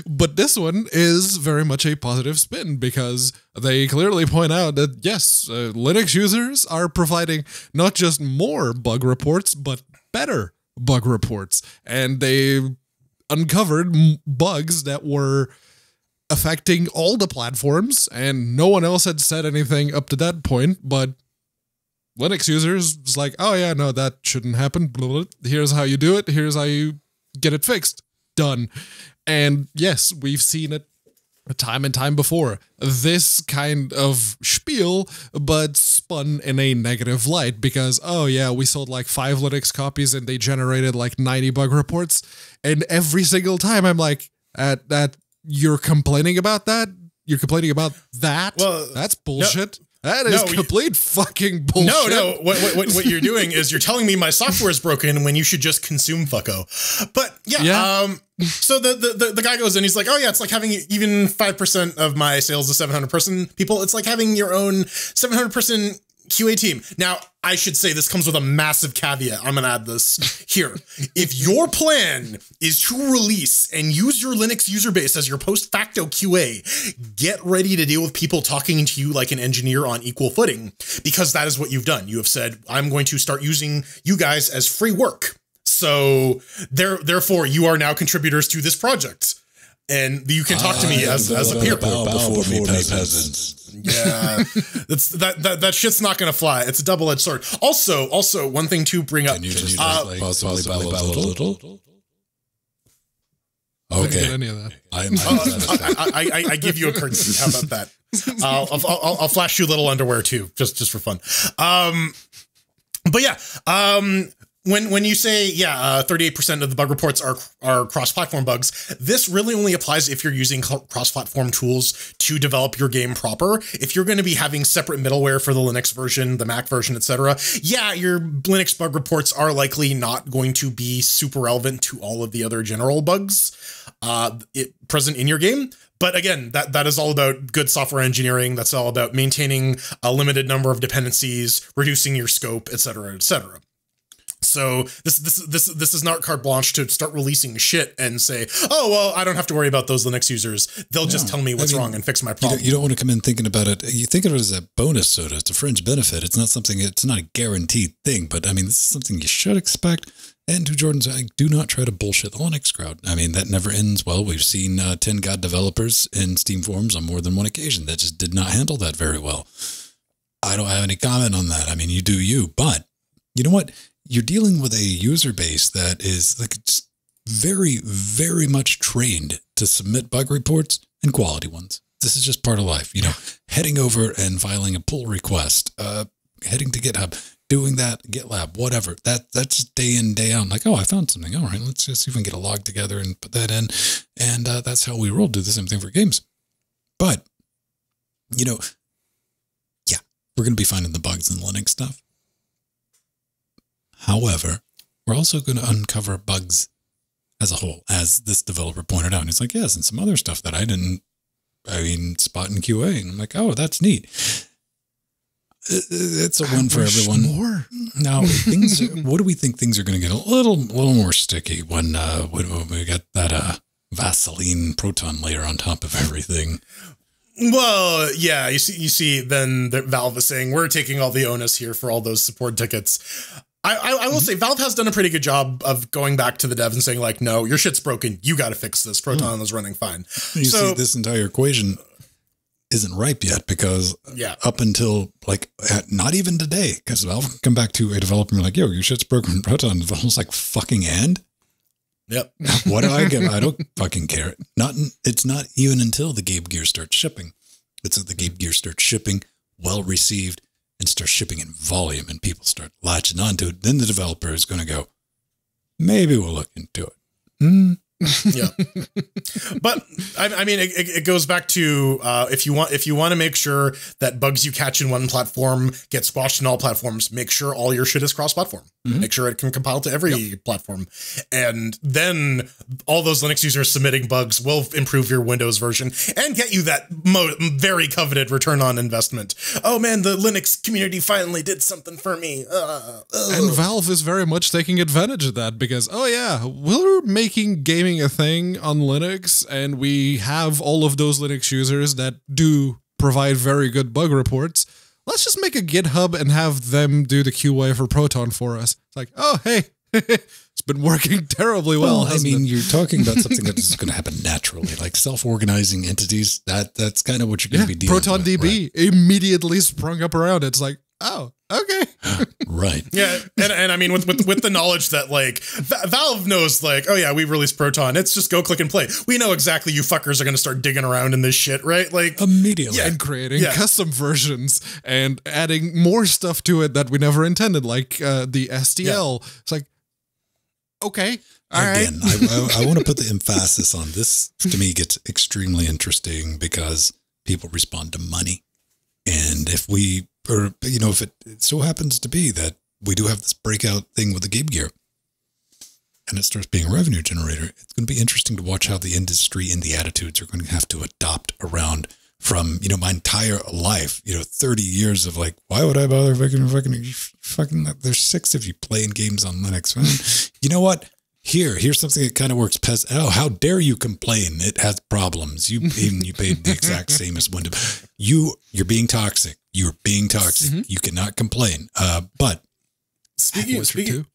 [SPEAKER 3] but this one is very much a positive spin because they clearly point out that, yes, uh, Linux users are providing not just more bug reports, but better bug reports. And they uncovered m- bugs that were affecting all the platforms, and no one else had said anything up to that point, but. Linux users was like, oh yeah, no, that shouldn't happen. Here's how you do it. Here's how you get it fixed. Done. And yes, we've seen it time and time before. This kind of spiel, but spun in a negative light because, oh yeah, we sold like five Linux copies and they generated like 90 bug reports. And every single time I'm like, at that, you're complaining about that? You're complaining about that?
[SPEAKER 1] Well,
[SPEAKER 3] That's bullshit. That is
[SPEAKER 1] no, you-
[SPEAKER 3] complete fucking bullshit.
[SPEAKER 1] No, no. What, what, what, what you're doing is you're telling me my software is broken when you should just consume fucko. But yeah,
[SPEAKER 3] Yeah.
[SPEAKER 1] um, so the, the the the guy goes in, he's like, oh yeah, it's like having even five percent of my sales is 700 person people. It's like having your own 700 person QA team. Now, I should say this comes with a massive caveat. I'm gonna add this here. If your plan is to release and use your Linux user base as your post facto QA, get ready to deal with people talking to you like an engineer on equal footing, because that is what you've done. You have said, I'm going to start using you guys as free work. So there, therefore, you are now contributors to this project. And you can talk to me as, as a
[SPEAKER 2] the
[SPEAKER 1] peer.
[SPEAKER 2] bow before me, peasants.
[SPEAKER 1] Yeah, that's that, that that shit's not gonna fly. It's a double edged sword. Also, also one thing to bring up.
[SPEAKER 2] Can you just
[SPEAKER 1] Uh,
[SPEAKER 2] like, possibly bow a little?
[SPEAKER 3] I didn't get
[SPEAKER 2] Okay,
[SPEAKER 3] any of that.
[SPEAKER 2] I am.
[SPEAKER 1] Uh, I, I, I, I give you a courtesy. How about that? I'll, I'll, I'll, I'll flash you little underwear too, just just for fun. Um, but yeah, um, when when you say yeah, thirty eight percent of the bug reports are are cross platform bugs. This really only applies if you're using cross platform tools to develop your game proper. If you're going to be having separate middleware for the Linux version, the Mac version, etc., yeah, your Linux bug reports are likely not going to be super relevant to all of the other general bugs uh, it, present in your game. But again, that that is all about good software engineering. That's all about maintaining a limited number of dependencies, reducing your scope, et cetera, et cetera. So this this this this is not carte blanche to start releasing shit and say, oh well, I don't have to worry about those Linux users. They'll just tell me
[SPEAKER 2] I
[SPEAKER 1] what's
[SPEAKER 2] mean,
[SPEAKER 1] wrong and fix my
[SPEAKER 2] You
[SPEAKER 1] problem.
[SPEAKER 2] don't, you don't want to come in thinking about it. You think of it as a bonus soda. It's a fringe benefit. It's not something. It's not a guaranteed thing. But I mean, this is something you should expect. And to Jordan's, I do not try to bullshit the Linux crowd. I mean, that never ends well. We've seen uh, 10 God developers in Steam forums on more than one occasion that just did not handle that very well. I don't have any comment on that. I mean, you do you. But you know what? You're dealing with a user base that is like just very, very much trained to submit bug reports and quality ones. This is just part of life, you know, heading over and filing a pull request, uh, heading to GitHub, doing that, GitLab, whatever. That that's day in, day out. Like, oh, I found something. All right, let's just see if we can get a log together and put that in. And uh, that's how we roll. Do the same thing for games. But, you know, yeah, we're going to be finding the bugs in Linux stuff. However, we're also going to uncover bugs as a whole, as this developer pointed out. And it's like, yes, and some other stuff that I didn't, I mean, spot in QA. And I'm like, oh, that's neat. It's a
[SPEAKER 3] I
[SPEAKER 2] one for everyone.
[SPEAKER 3] More.
[SPEAKER 2] Now, things. what do we think things are going to get a little, little more sticky when, uh, when, when we got that uh, Vaseline proton layer on top of everything?
[SPEAKER 1] Well, yeah, you see, you see, then the Valve is saying we're taking all the onus here for all those support tickets. I, I, I will mm-hmm. say Valve has done a pretty good job of going back to the dev and saying like, no, your shit's broken. You got to fix this. Proton mm-hmm. is running fine.
[SPEAKER 2] You
[SPEAKER 1] So-
[SPEAKER 2] see, this entire equation isn't ripe yet because
[SPEAKER 1] Yeah,
[SPEAKER 2] up until like not even today, because Valve can come back to a developer and be like, yo, your shit's broken Proton. Valve's like, fucking and?
[SPEAKER 1] yep.
[SPEAKER 2] What do I get? I don't fucking care. Not it's not even until the Gabe Gear starts shipping. It's that the Gabe Gear starts shipping, well received, and start shipping in volume, and people start latching onto it. Then the developer is going to go, maybe we'll look into it. Hmm.
[SPEAKER 1] yeah but I, I mean it, it goes back to uh, if you want if you want to make sure that bugs you catch in one platform get squashed in all platforms make sure all your shit is cross-platform
[SPEAKER 2] Mhm.
[SPEAKER 1] make sure it can compile to every platform and then all those linux users submitting bugs will improve your windows version and get you that mo- very coveted return on investment oh man the linux community finally did something for me uh, uh.
[SPEAKER 3] And Valve is very much taking advantage of that because, oh yeah, we're making gaming a thing on Linux, and we have all of those Linux users that do provide very good bug reports. Let's just make a GitHub and have them do the QA for Proton for us. It's like, oh hey, it's been working terribly well.
[SPEAKER 2] Well, I mean,
[SPEAKER 3] it?
[SPEAKER 2] you're talking about something that is going to happen naturally, like self-organizing entities. That that's kind of what you're going
[SPEAKER 3] yeah,
[SPEAKER 2] to be dealing
[SPEAKER 3] Proton
[SPEAKER 2] with.
[SPEAKER 3] DB immediately sprung up around. It's like, oh, okay.
[SPEAKER 2] Right. right.
[SPEAKER 1] Yeah, and, and I mean with, with with the knowledge that like Va- Valve knows like oh yeah we released Proton it's just go click and play we know exactly you fuckers are gonna start digging around in this shit right like
[SPEAKER 2] Immediately.
[SPEAKER 3] and creating
[SPEAKER 1] Yeah.
[SPEAKER 3] custom versions and adding more stuff to it that we never intended, like uh, the STL. It's like, okay, all right.
[SPEAKER 2] Again, I, I, I want to put the emphasis on this. To me, gets extremely interesting because people respond to money, and if we, or you know, if it, it so happens to be that we do have this breakout thing with the Game Gear, and it starts being a revenue generator, it's going to be interesting to watch how the industry and the attitudes are going to have to adopt around. From you know my entire life, you know, thirty years of like, why would I bother fucking fucking fucking? There's six of you playing games on Linux. Man. You know what? Here, here's something that kind of works. Oh, how dare you complain? It has problems. You even you paid the exact same as Windows. You you're being toxic. You're being toxic. You cannot complain. Uh, but
[SPEAKER 1] speaking speaking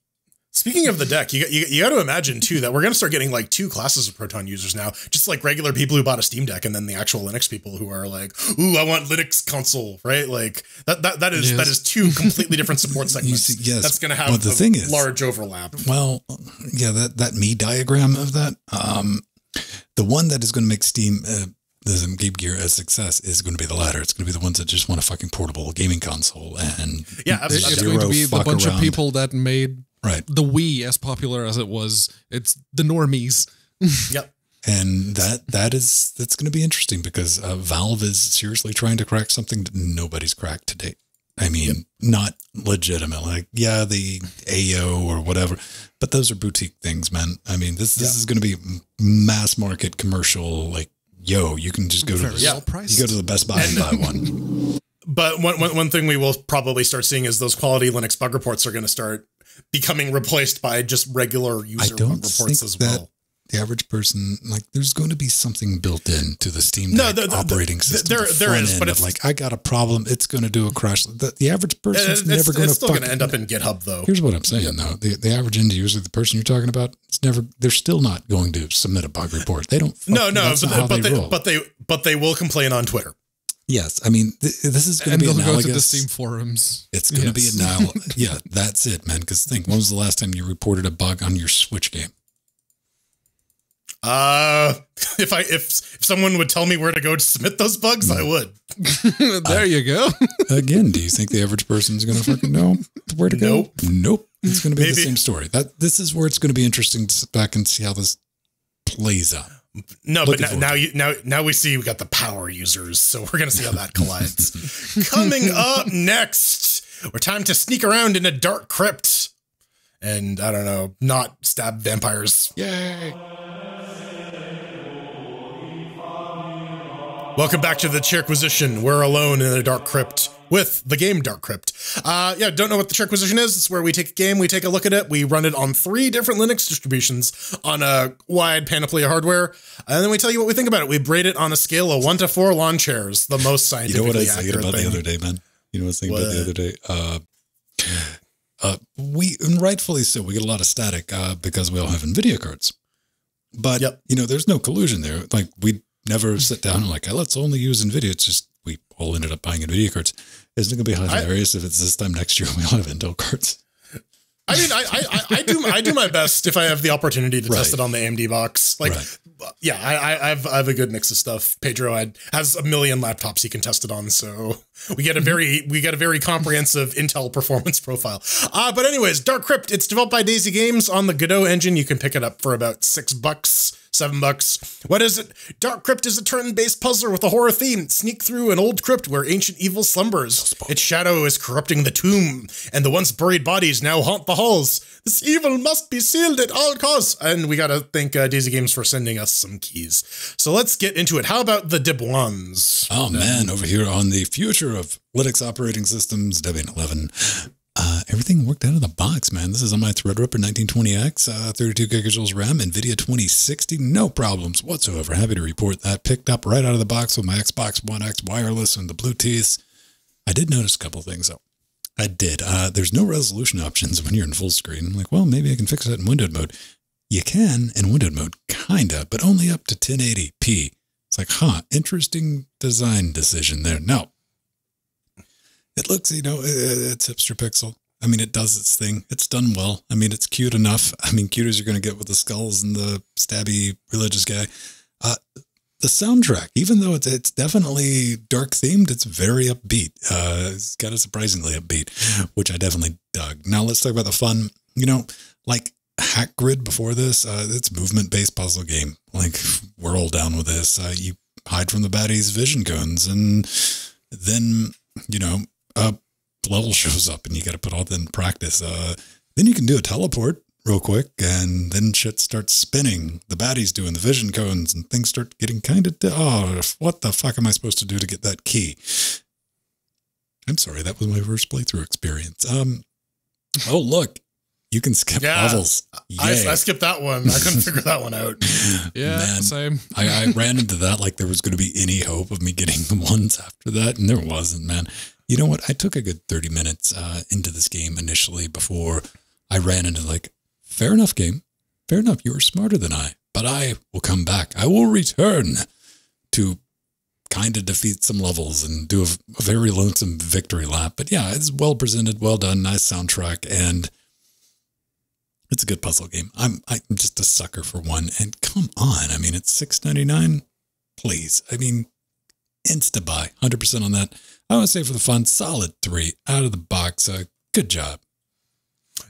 [SPEAKER 1] Speaking of the deck, you, you, you got to imagine too that we're going to start getting like two classes of Proton users now, just like regular people who bought a Steam Deck, and then the actual Linux people who are like, "Ooh, I want Linux console," right? Like that that that is
[SPEAKER 3] Yes.
[SPEAKER 1] that is two completely different support segments.
[SPEAKER 2] see, yes,
[SPEAKER 1] that's going to have
[SPEAKER 2] but the
[SPEAKER 1] a
[SPEAKER 2] thing is-
[SPEAKER 1] large overlap.
[SPEAKER 2] Well, yeah, that that me diagram of that, um, the one that is going to make Steam, uh, the Game Gear as success is going to be the latter. It's going to be the ones that just want a fucking portable gaming console and
[SPEAKER 1] Yeah, absolutely.
[SPEAKER 3] it's going to be the bunch
[SPEAKER 2] around.
[SPEAKER 3] of people that made
[SPEAKER 2] right.
[SPEAKER 3] the Wii as popular as it was. It's the normies.
[SPEAKER 1] Yep.
[SPEAKER 2] And that that is that's going to be interesting because uh, Valve is seriously trying to crack something that nobody's cracked to date. I mean, not legitimate. Like, yeah, the AO or whatever, but those are boutique things, man. I mean, this this
[SPEAKER 1] Yeah.
[SPEAKER 2] is going to be mass market commercial. Like, yo, you can just go to the,
[SPEAKER 3] well priced.
[SPEAKER 2] you go to the Best Buy and buy one.
[SPEAKER 1] But one, one, one thing we will probably start seeing is those quality Linux bug reports are going to start becoming replaced by just regular user bug reports
[SPEAKER 2] think
[SPEAKER 1] as
[SPEAKER 2] that-
[SPEAKER 1] well.
[SPEAKER 2] The average person, like, there's going to be something built in to the Steam
[SPEAKER 1] No, the- the-
[SPEAKER 2] operating
[SPEAKER 1] the-
[SPEAKER 2] system.
[SPEAKER 1] there-
[SPEAKER 2] the
[SPEAKER 1] there
[SPEAKER 2] front
[SPEAKER 1] but
[SPEAKER 2] of,
[SPEAKER 1] it's-
[SPEAKER 2] like, I got a problem. It's going to do a crash. The, the average person's
[SPEAKER 1] It's,
[SPEAKER 2] never going
[SPEAKER 1] it's
[SPEAKER 2] to
[SPEAKER 1] still going to
[SPEAKER 2] fucking
[SPEAKER 1] end up in GitHub though.
[SPEAKER 2] Here's what I'm saying though: the, the average end user, the person you're talking about, it's never. They're still not going to submit a bug report. They don't.
[SPEAKER 1] No, no,
[SPEAKER 2] that's
[SPEAKER 1] but, but
[SPEAKER 2] they,
[SPEAKER 1] they, but they but they will complain on Twitter.
[SPEAKER 2] yes, I mean th- this is going to be
[SPEAKER 3] they'll go to the. Steam forums.
[SPEAKER 2] it's going to
[SPEAKER 3] Yes.
[SPEAKER 2] be analogous. yeah, that's it, man. Because think, when was the last time you reported a bug on your Switch game?
[SPEAKER 1] Uh, if I if if someone would tell me where to go to submit those bugs, I would.
[SPEAKER 3] there you go.
[SPEAKER 2] Again, do you think the average person's going to fucking know where to go?
[SPEAKER 1] Nope.
[SPEAKER 2] Nope. It's going to be the same story. That this is where it's going to be interesting to sit back and see how this plays out.
[SPEAKER 1] No,
[SPEAKER 2] Looking
[SPEAKER 1] but
[SPEAKER 2] forward
[SPEAKER 1] now, now you now now we see we got the power users, so we're gonna see how that collides. Coming up next, we're time to sneak around in a dark crypt, and I don't know, not stab vampires.
[SPEAKER 2] Yay!
[SPEAKER 1] Welcome back to the Chairquisition. We're alone in a dark crypt with the game Dark Crypt. Uh, yeah, don't know what the Chairquisition is? It's where we take a game, we take a look at it, we run it on three different Linux distributions on a wide panoply of hardware, and then we tell you what we think about it. We rate it on a scale of one to four lawn chairs, the most
[SPEAKER 2] scientific.
[SPEAKER 1] You
[SPEAKER 2] know what I was thinking about
[SPEAKER 1] thing.
[SPEAKER 2] the other day, man? You know what I was thinking about the other day? Uh, uh, we, and rightfully so, we get a lot of static uh, because we all have NVIDIA cards. But,
[SPEAKER 1] Yep.
[SPEAKER 2] you know, there's no collusion there. Like, we never sit down and like, "Hey, let's only use NVIDIA. It's just, we all ended up buying NVIDIA cards. Isn't it going to be hilarious if it's this time next year we all have Intel cards?
[SPEAKER 1] I mean, I, I, I- I do, I do my best if I have the opportunity to test it on the AMD box. Like,
[SPEAKER 2] Right.
[SPEAKER 1] yeah, I, I, I've, I have a good mix of stuff. Pedro had, has a million laptops he can test it on, so we get a very, we get a very comprehensive Intel performance profile. Uh, but anyways, Dark Crypt, it's developed by Daisy Games on the Godot engine. You can pick it up for about six bucks. Seven bucks. What is it? Dark Crypt is a turn-based puzzler with a horror theme. Sneak through an old crypt where ancient evil slumbers. Its shadow is corrupting the tomb, and the once buried bodies now haunt the halls. This evil must be sealed at all costs. And we gotta thank uh, Daisy Games for sending us some keys. So let's get into it. How about the Dibwans?
[SPEAKER 2] Oh man, over here on the future of Linux operating systems, Debian 11. Uh, everything worked out of the box, man. This is on my Threadripper 1920X, uh, 32 gigajoules RAM, NVIDIA 2060, no problems whatsoever. Happy to report that. Picked up right out of the box with my Xbox One X wireless and the Bluetooth. I did notice a couple things though. I did. Uh, there's no resolution options when you're in full screen. I'm like, well, maybe I can fix that in windowed mode. You can in windowed mode, kinda, but only up to 1080p. It's like, huh, interesting design decision there. No. It looks, you know, it's hipster pixel. I mean, it does its thing. It's done well. I mean, it's cute enough. I mean, cute as you're going to get with the skulls and the stabby religious guy. Uh, the soundtrack, even though it's it's definitely dark themed, it's very upbeat. Uh, it's kind of surprisingly upbeat, which I definitely dug. Now let's talk about the fun. You know, like Hack Grid before this, uh, it's movement based puzzle game. Like we're all down with this. Uh, you hide from the baddies' vision cones, and then you know a level shows up, and you got to put all that in practice. Uh, then you can do a teleport real quick, and then shit starts spinning. The baddies doing the vision cones, and things start getting kind of. Oh, what the fuck am I supposed to do to get that key? I'm sorry, that was my first playthrough experience. Um, oh look, you can skip
[SPEAKER 1] Yeah.
[SPEAKER 2] levels.
[SPEAKER 1] I, I skipped that one. I couldn't figure that one out.
[SPEAKER 3] Yeah,
[SPEAKER 2] Man,
[SPEAKER 3] same.
[SPEAKER 2] I, I ran into that like there was going to be any hope of me getting the ones after that, and there wasn't, man. You know what? I took a good 30 minutes uh, into this game initially before I ran into like, fair enough, game. Fair enough. You are smarter than I, but I will come back. I will return to kind of defeat some levels and do a, a very lonesome victory lap. But yeah, it's well presented, well done, nice soundtrack, and it's a good puzzle game. I'm I'm just a sucker for one. And come on, I mean, it's six ninety nine. Please, I mean, insta buy, hundred percent on that. I want to say for the fun, solid three out of the box. Uh, good job.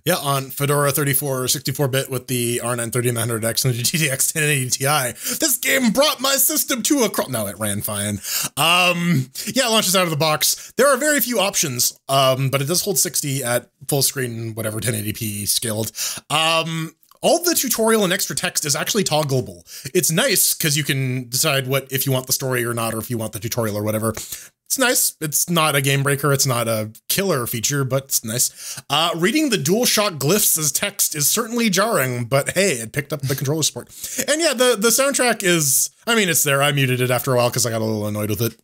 [SPEAKER 1] Yeah, on Fedora 34 64 bit with the R9 3900X and the GTX 1080 Ti. This game brought my system to a crawl. No, it ran fine. Um, yeah, it launches out of the box. There are very few options, um, but it does hold 60 at full screen, whatever 1080p scaled. Um, all the tutorial and extra text is actually toggleable. It's nice because you can decide what if you want the story or not, or if you want the tutorial or whatever. It's nice. It's not a game breaker. It's not a killer feature, but it's nice. Uh, reading the DualShock glyphs as text is certainly jarring, but hey, it picked up the controller support. And yeah, the, the soundtrack is, I mean, it's there. I muted it after a while because I got a little annoyed with it.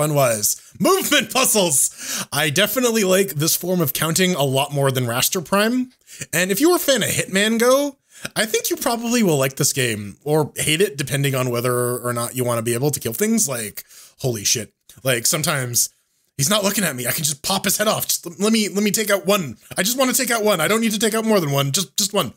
[SPEAKER 1] Fun wise, movement puzzles. I definitely like this form of counting a lot more than Raster Prime. And if you were a fan of Hitman Go, I think you probably will like this game or hate it depending on whether or not you want to be able to kill things like holy shit. Like sometimes he's not looking at me. I can just pop his head off. Just let me let me take out one. I just want to take out one. I don't need to take out more than one. Just just one.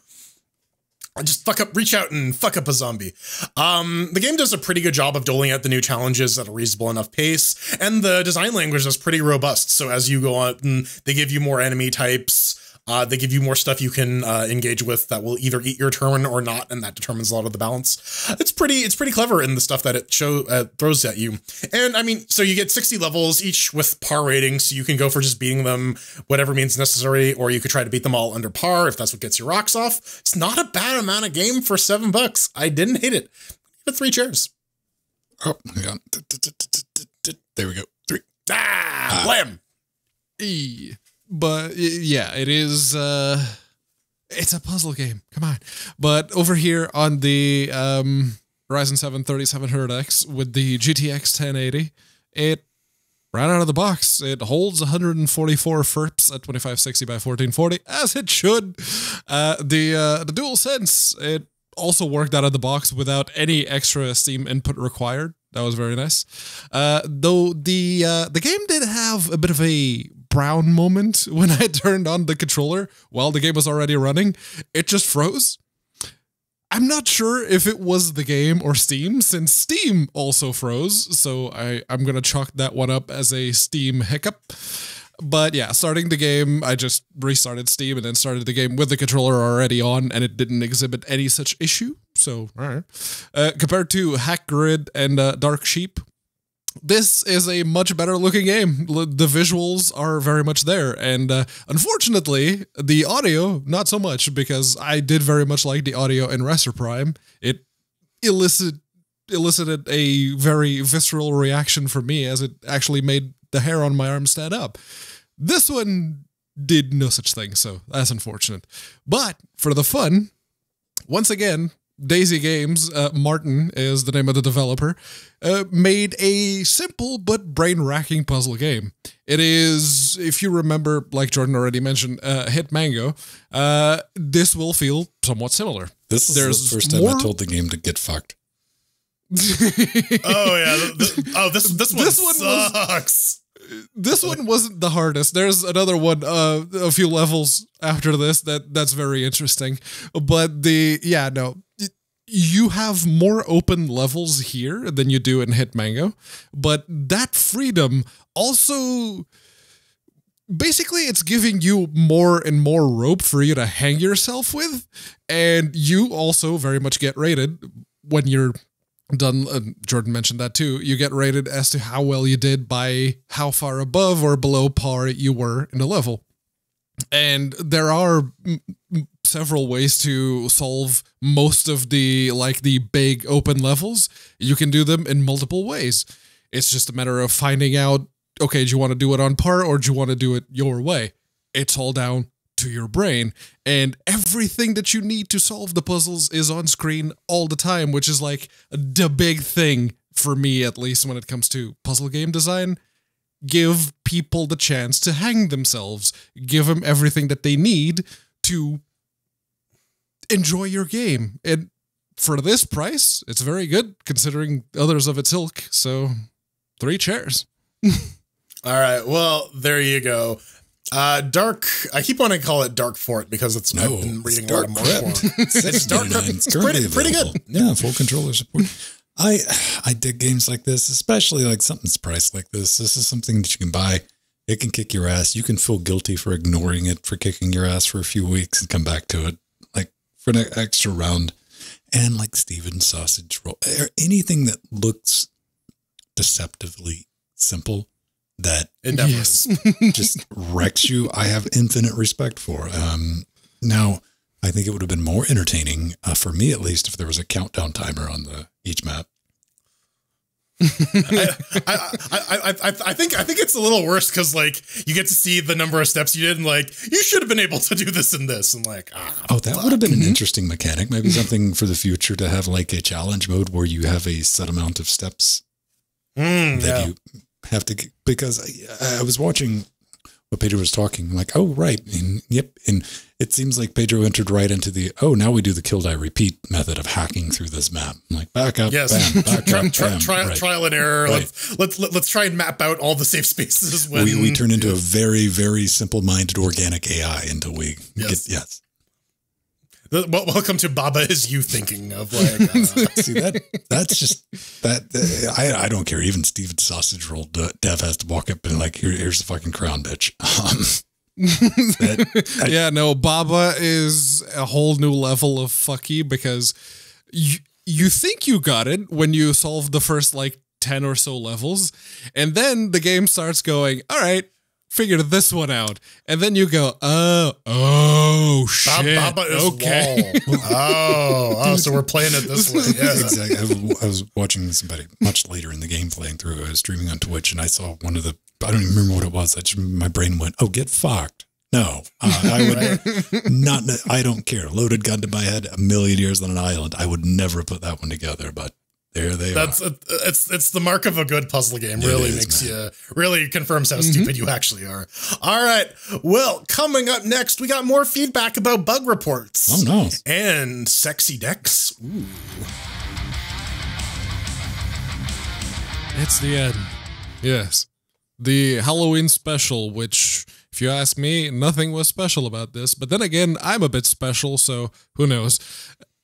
[SPEAKER 1] Just fuck up, reach out and fuck up a zombie. Um, the game does a pretty good job of doling out the new challenges at a reasonable enough pace, and the design language is pretty robust. So as you go on, they give you more enemy types. Uh, they give you more stuff you can uh, engage with that will either eat your turn or not, and that determines a lot of the balance. It's pretty, it's pretty clever in the stuff that it show uh, throws at you. And I mean, so you get 60 levels each with par ratings, so you can go for just beating them whatever means necessary, or you could try to beat them all under par if that's what gets your rocks off. It's not a bad amount of game for seven bucks. I didn't hate it. Give it three chairs.
[SPEAKER 2] Oh, hang on. There we go. Three.
[SPEAKER 1] Ah, blam.
[SPEAKER 3] E but yeah, it is. Uh, it's a puzzle game. Come on. But over here on the um, Ryzen 7 3700X with the GTX 1080, it ran out of the box. It holds 144 FERPs at 2560 by 1440, as it should. Uh, the uh, the DualSense, it also worked out of the box without any extra Steam input required. That was very nice. Uh, though the uh, the game did have a bit of a brown moment when I turned on the controller while the game was already running. It just froze. I'm not sure if it was the game or Steam, since Steam also froze. So I, I'm going to chalk that one up as a Steam hiccup. But yeah, starting the game, I just restarted Steam and then started the game with the controller already on, and it didn't exhibit any such issue. So, all right. Uh, compared to Hack Grid and uh, Dark Sheep, this is a much better looking game. The visuals are very much there. And uh, unfortunately, the audio, not so much, because I did very much like the audio in Raster Prime. It elicited, elicited a very visceral reaction for me as it actually made the hair on my arm stand up. This one did no such thing, so that's unfortunate. But for the fun, once again, Daisy Games, uh, Martin is the name of the developer, uh, made a simple but brain racking puzzle game. It is, if you remember, like Jordan already mentioned, uh, Hitman Go, uh, this will feel somewhat similar.
[SPEAKER 2] This is There's the first time more... I told the game to get fucked.
[SPEAKER 1] oh yeah. The, the, oh, this this one, this one sucks.
[SPEAKER 3] Was, this one wasn't the hardest. There's another one, uh, a few levels after this that that's very interesting. But the yeah, no, you have more open levels here than you do in Hitman Go, but that freedom also basically it's giving you more and more rope for you to hang yourself with and you also very much get rated when you're done uh, jordan mentioned that too you get rated as to how well you did by how far above or below par you were in the level and there are several ways to solve most of the like the big open levels. You can do them in multiple ways. It's just a matter of finding out okay, do you want to do it on par or do you want to do it your way? It's all down your brain. And everything that you need to solve the puzzles is on screen all the time, which is like the big thing for me, at least when it comes to puzzle game design. Give people the chance to hang themselves, give them everything that they need to enjoy your game. And for this price, it's very good considering others of its ilk. So, three chairs.
[SPEAKER 1] All right. Well, there you go. Uh, dark. I keep wanting to call it Dark Fort because it's
[SPEAKER 2] No,
[SPEAKER 1] I've been reading
[SPEAKER 2] Dark
[SPEAKER 1] a lot more. It's Dark Crypt.
[SPEAKER 2] It's
[SPEAKER 1] pretty, pretty good.
[SPEAKER 2] Yeah, full controller support. I I dig games like this, especially like something's priced like this. This is something that you can buy. It can kick your ass. You can feel guilty for ignoring it, for kicking your ass for a few weeks and come back to it, like for an extra round. And like Stephen's Sausage Roll, or anything that looks deceptively simple that
[SPEAKER 3] Yes.
[SPEAKER 2] just wrecks you, I have infinite respect for. Um, now, I think it would have been more entertaining uh, for me, at least, if there was a countdown timer on the each map.
[SPEAKER 1] I, I, I, I, I think I think it's a little worse because like you get to see the number of steps you did and like you should have been able to do this and this and like ah,
[SPEAKER 2] Oh, that would have been an interesting mechanic. Maybe something for the future to have like a challenge mode where you have a set amount of steps
[SPEAKER 1] mm,
[SPEAKER 2] that
[SPEAKER 1] yeah.
[SPEAKER 2] you have to. Because I, I was watching what Pedro was talking, I'm like, oh right, and yep, and it seems like Pedro entered right into the oh now we do the kill die repeat method of hacking through this map. I'm like back up,
[SPEAKER 1] Yes,
[SPEAKER 2] bam, back up, bam,
[SPEAKER 1] trial,
[SPEAKER 2] right.
[SPEAKER 1] trial and error.
[SPEAKER 2] Right.
[SPEAKER 1] Let's, let's let, let's try and map out all the safe spaces. When
[SPEAKER 2] we, we turn into a very very simple minded organic AI until we
[SPEAKER 1] Yes.
[SPEAKER 2] get yes.
[SPEAKER 1] The- wel- welcome to Baba is you thinking of like uh,
[SPEAKER 2] See that that's just that uh, I I don't care. Even Stephen Sausage Roll de- Dev has to walk up and like here here's the fucking crown, bitch. Um, that- I-
[SPEAKER 3] yeah, no, Baba is a whole new level of fucky because you you think you got it when you solve the first like 10 or so levels, and then the game starts going, all right, figured this one out. And then you go, oh, oh, shit.
[SPEAKER 1] Baba is
[SPEAKER 3] okay.
[SPEAKER 1] Oh, oh, so we're playing it this way. Yeah.
[SPEAKER 2] exactly. I was, I was watching somebody much later in the game playing through. I was streaming on Twitch and I saw one of the. I don't even remember what it was. I just my brain went, "Oh, get fucked." No, uh, I would not. I don't care. Loaded gun to my head. A million years on an island. I would never put that one together. But there they
[SPEAKER 1] That's
[SPEAKER 2] are.
[SPEAKER 1] it's it's the mark of a good puzzle game.
[SPEAKER 2] It
[SPEAKER 1] Really
[SPEAKER 2] is,
[SPEAKER 1] makes
[SPEAKER 2] man.
[SPEAKER 1] you really confirms how mm-hmm. stupid you actually are. All right. Well, coming up next, we got more feedback about bug reports.
[SPEAKER 2] Oh no!
[SPEAKER 1] And sexy decks. Ooh.
[SPEAKER 3] It's the end. Yes. The Halloween special, which, if you ask me, nothing was special about this. But then again, I'm a bit special, so who knows?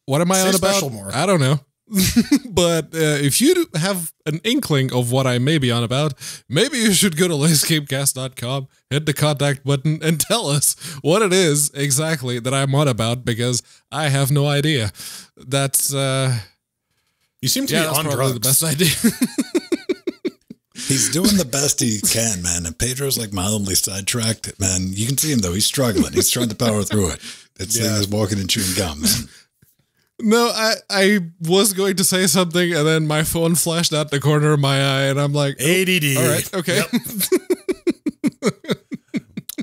[SPEAKER 3] What am I
[SPEAKER 1] Say
[SPEAKER 3] on about?
[SPEAKER 1] special more.
[SPEAKER 3] I don't know. but uh, if you have an inkling of what I may be on about, maybe you should go to lasecapecast.com, hit the contact button, and tell us what it is exactly that I'm on about because I have no idea. That's, uh,
[SPEAKER 1] You seem to
[SPEAKER 3] yeah,
[SPEAKER 1] be
[SPEAKER 3] that's
[SPEAKER 1] on
[SPEAKER 3] probably
[SPEAKER 1] drugs.
[SPEAKER 3] the best idea.
[SPEAKER 2] He's doing the best he can, man. And Pedro's like mildly sidetracked, man. You can see him though. He's struggling. He's trying to power through it. That thing
[SPEAKER 1] Yeah.
[SPEAKER 2] is walking and chewing gum, man.
[SPEAKER 3] No, I I was going to say something and then my phone flashed out the corner of my eye and I'm like, oh,
[SPEAKER 1] ADD.
[SPEAKER 3] all right, okay.
[SPEAKER 1] Yep.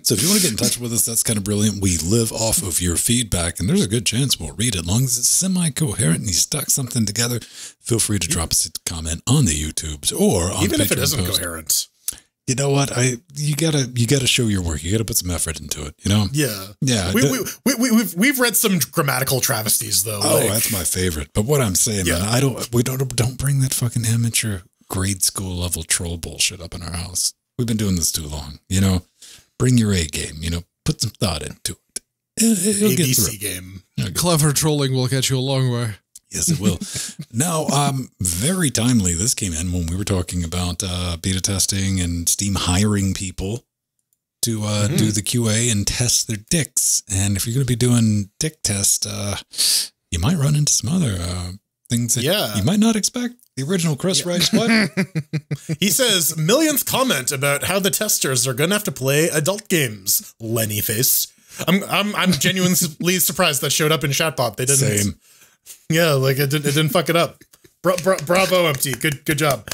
[SPEAKER 2] So if you want to get in touch with us, that's kind of brilliant. We live off of your feedback, and there's a good chance we'll read it. As long as it's semi-coherent and you stuck something together, feel free to drop us a comment on the YouTubes or on
[SPEAKER 1] Even if it isn't
[SPEAKER 2] post.
[SPEAKER 1] coherent.
[SPEAKER 2] You know what? I you gotta you gotta show your work. You gotta put some effort into it. You know?
[SPEAKER 1] Yeah.
[SPEAKER 2] Yeah.
[SPEAKER 1] we, we, we, we, we've, we've read some grammatical travesties, though.
[SPEAKER 2] oh,
[SPEAKER 1] like-
[SPEAKER 2] that's my favorite. But what I'm saying, man, I don't. We don't don't bring that fucking amateur grade school level troll bullshit up in our house. We've been doing this too long. You know, bring your A game. You know, put some thought into it. It- It'll get through.
[SPEAKER 1] ABC game.
[SPEAKER 3] Clever trolling will get you a long way.
[SPEAKER 2] Yes, it will. now, um, very timely. This came in when we were talking about uh, beta testing and Steam hiring people to uh,
[SPEAKER 1] Mhm.
[SPEAKER 2] do the QA and test their dicks. And if you're going to be doing dick test, uh, you might run into some other uh, things that
[SPEAKER 1] Yeah.
[SPEAKER 2] you might not expect. The original Chris writes what?
[SPEAKER 1] He says, millionth comment about how the testers are going to have to play adult games. Lenny face. I'm I'm I'm genuinely surprised that showed up in chatbot. They didn't.
[SPEAKER 2] Same.
[SPEAKER 1] Yeah, like it didn't. It didn't fuck it up. Bra- bra- bravo, empty. Good good job.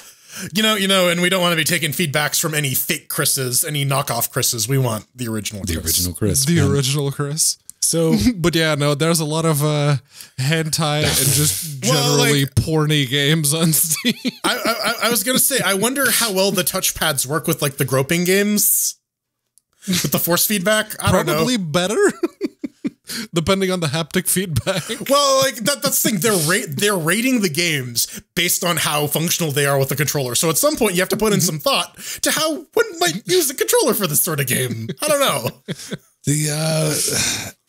[SPEAKER 1] You know, you know, and we don't want to be taking feedbacks from any fake Chris's, any knockoff Chris's. We want the original.
[SPEAKER 2] The
[SPEAKER 1] Chris.
[SPEAKER 2] original Chris.
[SPEAKER 3] The
[SPEAKER 2] man.
[SPEAKER 3] original Chris.
[SPEAKER 2] So
[SPEAKER 3] But yeah, no, there's a lot of uh hentai and just
[SPEAKER 1] Well,
[SPEAKER 3] generally
[SPEAKER 1] like-
[SPEAKER 3] porny games on Steam.
[SPEAKER 1] I, I I was gonna say, I wonder how well the touchpads work with like the groping games, with the force feedback. I don't know.
[SPEAKER 3] Probably better. Depending on the haptic feedback.
[SPEAKER 1] Well, like that, that's the thing. They're ra- they're rating the games based on how functional they are with the controller. So at some point, you have to put in some thought to how one might use a controller for this sort of game. I don't know.
[SPEAKER 2] The uh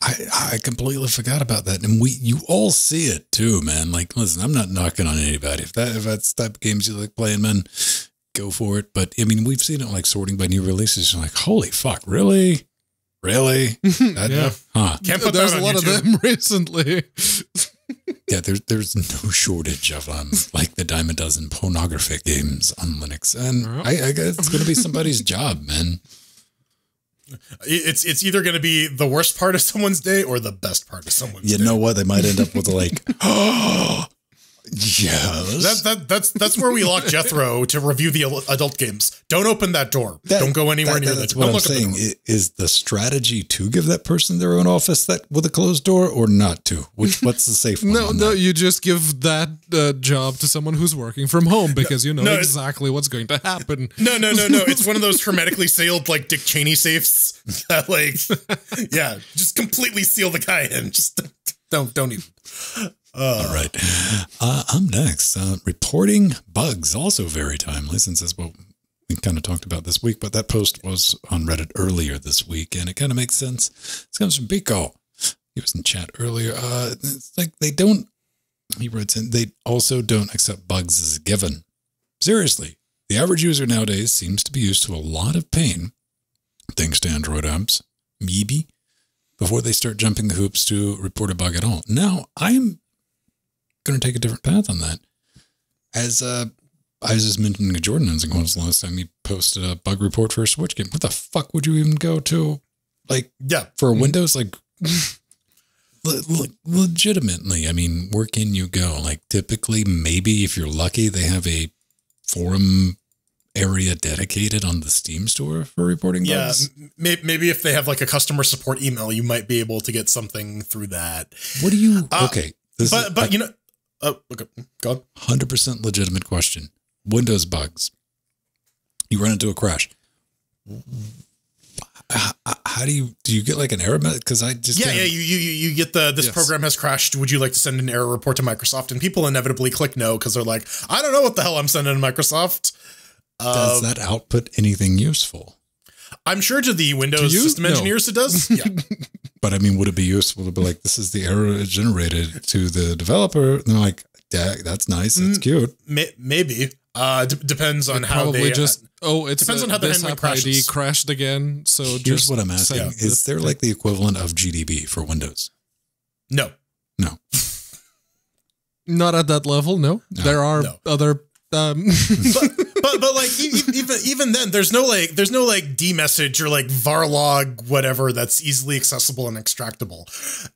[SPEAKER 2] I I completely forgot about that. And we you all see it too, man. Like listen, I'm not knocking on anybody. If that if that's the type of games you like playing, man, go for it. But I mean, we've seen it like sorting by new releases. You're like, holy fuck, really? Really? That-
[SPEAKER 3] Yeah.
[SPEAKER 2] Huh.
[SPEAKER 1] Can't put
[SPEAKER 3] There's
[SPEAKER 1] that
[SPEAKER 3] a lot
[SPEAKER 1] YouTube.
[SPEAKER 3] of them recently.
[SPEAKER 2] Yeah, there's there's no shortage of um like the dime a dozen pornographic games on Linux. And I, I guess it's gonna be somebody's job, man.
[SPEAKER 1] It's it's either going to be the worst part of someone's day or the best part of someone's
[SPEAKER 2] You
[SPEAKER 1] day.
[SPEAKER 2] know what? They might end up with like, oh, yes.
[SPEAKER 1] That, that that's that's where we lock Jethro to review the adult games. Don't open that door.
[SPEAKER 2] That-
[SPEAKER 1] Don't go anywhere
[SPEAKER 2] that-
[SPEAKER 1] near
[SPEAKER 2] That's
[SPEAKER 1] that.
[SPEAKER 2] what
[SPEAKER 1] Don't
[SPEAKER 2] I'm
[SPEAKER 1] look at the
[SPEAKER 2] saying.
[SPEAKER 1] door.
[SPEAKER 2] Is the strategy to give that person their own office that with a closed door, or not to? Which what's the safe one?
[SPEAKER 3] No,
[SPEAKER 2] on
[SPEAKER 3] no,
[SPEAKER 2] that?
[SPEAKER 3] you just give that uh, job to someone who's working from home because you know
[SPEAKER 1] no,
[SPEAKER 3] exactly what's going to happen.
[SPEAKER 1] No, no, no, no. It's one of those hermetically sealed like Dick Cheney safes that like yeah, just completely seal the guy in. Just don't don't even.
[SPEAKER 2] All right. Uh, I'm next. Uh, reporting bugs, also very timely, since that's what we kind of talked about this week. But that post was on Reddit earlier this week, and it kind of makes sense. This comes from Pico. He was in chat earlier. Uh, it's like they don't. He writes in. They also don't accept bugs as a given. Seriously, the average user nowadays seems to be used to a lot of pain, thanks to Android apps, maybe, before they start jumping the hoops to report a bug at all. Now, I'm going to take a different path on that. As uh, I was just mentioning to Jordan, I was like, when was the last time he posted a bug report for a Switch game? What the fuck would you even go to? Like,
[SPEAKER 1] Yeah.
[SPEAKER 2] for Windows, like, le- le- legitimately, I mean, where can you go? Like, typically, maybe if you're lucky, they have a forum area dedicated on the Steam store for reporting
[SPEAKER 1] Yeah,
[SPEAKER 2] bugs.
[SPEAKER 1] may- maybe if they have like a customer support email, you might be able to get something through that.
[SPEAKER 2] What do you,
[SPEAKER 1] Uh,
[SPEAKER 2] okay. This
[SPEAKER 1] But
[SPEAKER 2] is
[SPEAKER 1] but you know, oh, okay, go on.
[SPEAKER 2] hundred percent legitimate question. Windows bugs. You run into a crash. How, how do you do? You get like an error message? Because I just
[SPEAKER 1] Yeah, yeah. You, you you you get the this
[SPEAKER 3] Yes.
[SPEAKER 1] program has crashed. Would you like to send an error report to Microsoft? And people inevitably click no because they're like, I don't know what the hell I'm sending to Microsoft.
[SPEAKER 2] Does
[SPEAKER 1] Um,
[SPEAKER 2] that output anything useful?
[SPEAKER 1] I'm sure to the Windows
[SPEAKER 3] To you?
[SPEAKER 1] system
[SPEAKER 3] No.
[SPEAKER 1] engineers it does. Yeah.
[SPEAKER 2] But I mean, would it be useful to be like, this is the error it generated to the developer? And they're like, "Dag, that's nice, that's
[SPEAKER 1] Mm,
[SPEAKER 2] cute.
[SPEAKER 1] May- maybe. Uh, d- depends on how
[SPEAKER 3] Probably
[SPEAKER 1] they
[SPEAKER 3] just oh, it
[SPEAKER 1] depends
[SPEAKER 3] uh,
[SPEAKER 1] on how they're
[SPEAKER 3] this
[SPEAKER 1] handling
[SPEAKER 3] app ID crashed again. So
[SPEAKER 2] Here's
[SPEAKER 3] just
[SPEAKER 2] what I'm asking:
[SPEAKER 3] send
[SPEAKER 2] Is
[SPEAKER 3] the-
[SPEAKER 2] there like the equivalent of GDB for Windows?
[SPEAKER 1] no.
[SPEAKER 2] No.
[SPEAKER 3] not at that level? No, there are
[SPEAKER 1] no.
[SPEAKER 3] other. Um,
[SPEAKER 1] but but but like even even then there's no like there's no like dmesg or like varlog whatever that's easily accessible and extractable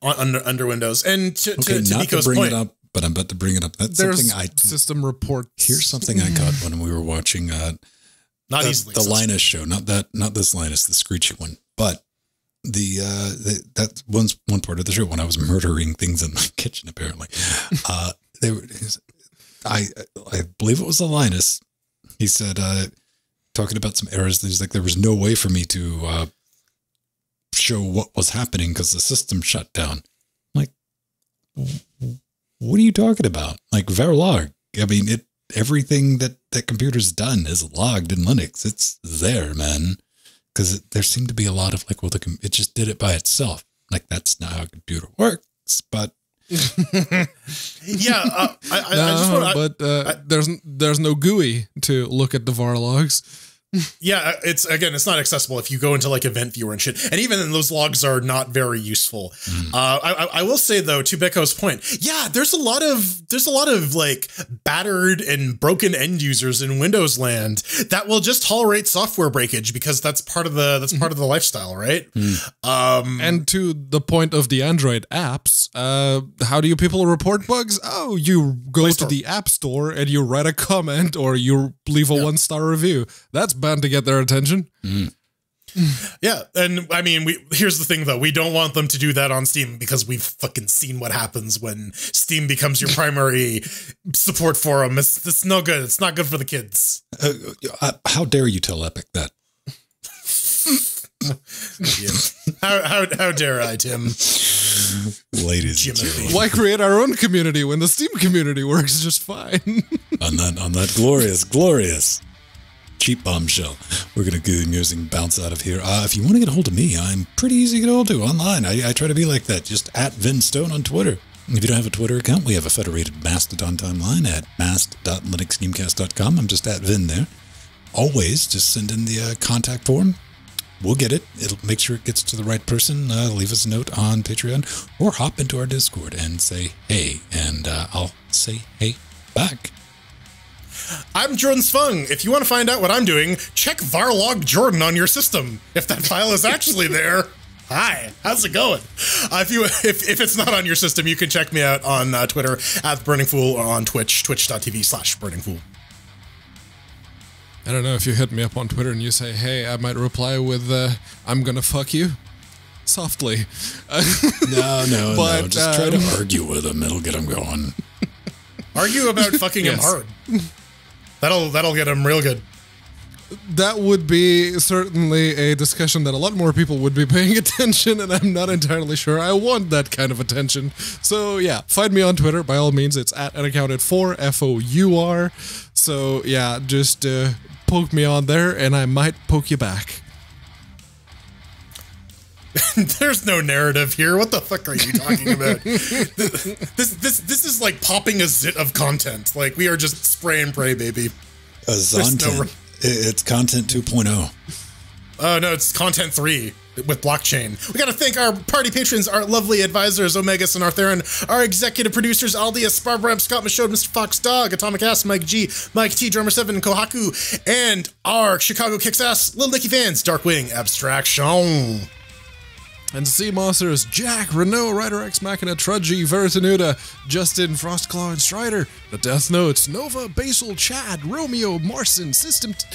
[SPEAKER 1] on, under under windows and to
[SPEAKER 2] Okay,
[SPEAKER 1] to, to
[SPEAKER 2] not
[SPEAKER 1] Nico's
[SPEAKER 2] to bring
[SPEAKER 1] point
[SPEAKER 2] it up, but I'm about to bring it up. That's
[SPEAKER 3] there's
[SPEAKER 2] something I
[SPEAKER 3] system report.
[SPEAKER 2] here's something I got when we were watching uh,
[SPEAKER 1] not
[SPEAKER 2] the,
[SPEAKER 1] easily
[SPEAKER 2] the. Linus show, not that, not this Linus, the screechy one, but the uh, the, that one's one part of the show when I was murdering things in my kitchen. Apparently, uh, they were. I I believe it was the Linus. He said, uh, talking about some errors. he's like there was no way for me to uh, show what was happening because the system shut down. I'm like, what are you talking about? Like varlog. I mean, it everything that that computer's done is logged in Linux. It's there, man. Because there seemed to be a lot of like, well, the it just did it by itself. Like that's not how a computer works. But
[SPEAKER 1] yeah uh, I, I,
[SPEAKER 3] No,
[SPEAKER 1] I just want
[SPEAKER 3] but uh, there's there's no GUI to look at the var logs.
[SPEAKER 1] Yeah it's again it's not accessible if you go into like event viewer and shit. And even then those logs are not very useful. Uh I, I- will say though to Becco's point yeah there's a lot of there's a lot of like battered and broken end users in windows land that will just tolerate software breakage because that's part of the that's part of the lifestyle right? Um
[SPEAKER 3] And to the point of the Android apps, uh, how do you people report bugs? Oh, you go to the App Store and you write a comment or you leave a one star review. That's bound to get their attention.
[SPEAKER 1] Yeah, and I mean, we here's the thing though, we don't want them to do that on Steam because we've fucking seen what happens when Steam becomes your primary support forum. It's it's no good. It's not good for the kids.
[SPEAKER 2] uh, uh, how dare you tell Epic that?
[SPEAKER 1] Yeah. How, how, how dare I, Tim?
[SPEAKER 2] Ladies and
[SPEAKER 1] Jimothy.
[SPEAKER 3] Why create our own community when the Steam community works just fine?
[SPEAKER 2] on that on that glorious, glorious cheap bombshell, we're gonna go using bounce out of here. Uh, if you want to get a hold of me, I'm pretty easy to get a hold of online. I, I try to be like that, just at Venn Stone on Twitter. If you don't have a Twitter account, we have a federated Mastodon timeline at mast.linuxgamecast.com. I'm just at Venn there. Always just send in the uh, contact form. We'll get it. It'll make sure it gets to the right person. Uh, leave us a note on Patreon or hop into our Discord and say hey, and uh, I'll say hey back.
[SPEAKER 1] I'm Jordan Svung. If you want to find out what I'm doing, check varlog Jordan on your system. If that file is actually there. Hi, how's it going? Uh, if you if, if it's not on your system, you can check me out on uh, Twitter at Burning Fool or on Twitch, twitch.tv slash Burning Fool.
[SPEAKER 3] I don't know if you hit me up on Twitter and you say, "Hey," I might reply with, uh, "I'm gonna fuck you," softly.
[SPEAKER 2] No, no,
[SPEAKER 3] But,
[SPEAKER 2] no. Just try to
[SPEAKER 3] um,
[SPEAKER 2] argue with him. It'll get him going.
[SPEAKER 1] Argue about fucking him hard. That'll that'll get him real good.
[SPEAKER 3] that would be certainly a discussion that a lot more people would be paying attention, and I'm not entirely sure I want that kind of attention. So yeah, find me on Twitter by all means. It's at unaccounted for F O U R. So yeah, just uh, poke me on there, and I might poke you back.
[SPEAKER 1] There's no narrative here. What the fuck are you talking about? this this this is like popping a zit of content. Like we are just spray and pray, baby.
[SPEAKER 2] A
[SPEAKER 1] no
[SPEAKER 2] Zontent. it's content oh. 2.0.
[SPEAKER 1] Oh no, it's content three with blockchain. We got to thank our party patrons, our lovely advisors, Omegas and Artheron, our executive producers, Aldia, Sparbram, Scott Michaud, Mr. Fox Dog, Atomic Ass, Mike G, Mike T, Drummer 7, Kohaku, and our Chicago Kicks Ass, Little Nicky fans, Darkwing, Abstraction.
[SPEAKER 3] And Sea Monsters, Jack, Renault, Rider X Machina, Trudgy, Veritanuda, Justin, Frostclaw, and Strider, The Death Notes, Nova, Basil, Chad, Romeo, Marson, System T,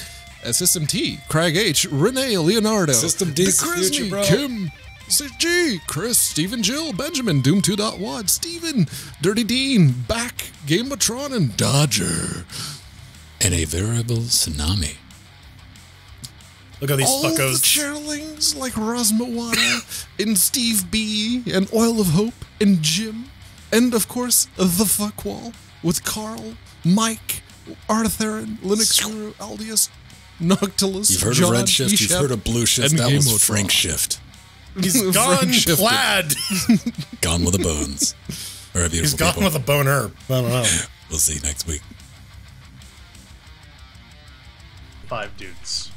[SPEAKER 3] uh, System T, Craig H, Renee, Leonardo,
[SPEAKER 2] System
[SPEAKER 3] D,
[SPEAKER 2] future.
[SPEAKER 3] Kim, G, Chris, Stephen, Jill, Benjamin, Doom 2.1, Stephen, Dirty Dean, Back, Gameatron, and Dodger.
[SPEAKER 2] And a variable tsunami.
[SPEAKER 1] Look at these
[SPEAKER 3] All the
[SPEAKER 1] fuckos.
[SPEAKER 3] cheerlings like Rosmawada and Steve B and Oil of Hope and Jim. And of course, the fuck wall with Carl, Mike, Artherin, Linux Guru, Aldius, Noctilus.
[SPEAKER 2] You've heard
[SPEAKER 3] John,
[SPEAKER 2] of Redshift, you've heard of Blue Shift.
[SPEAKER 3] and
[SPEAKER 2] That was
[SPEAKER 3] Gamotron.
[SPEAKER 2] Frank Shift.
[SPEAKER 1] He's gone
[SPEAKER 3] Frank shifted.
[SPEAKER 1] plaid.
[SPEAKER 2] Gone with the bones. All right, beautiful
[SPEAKER 1] He's gone
[SPEAKER 2] people.
[SPEAKER 1] with a boner. I don't know.
[SPEAKER 2] We'll see you next week.
[SPEAKER 4] Five dudes.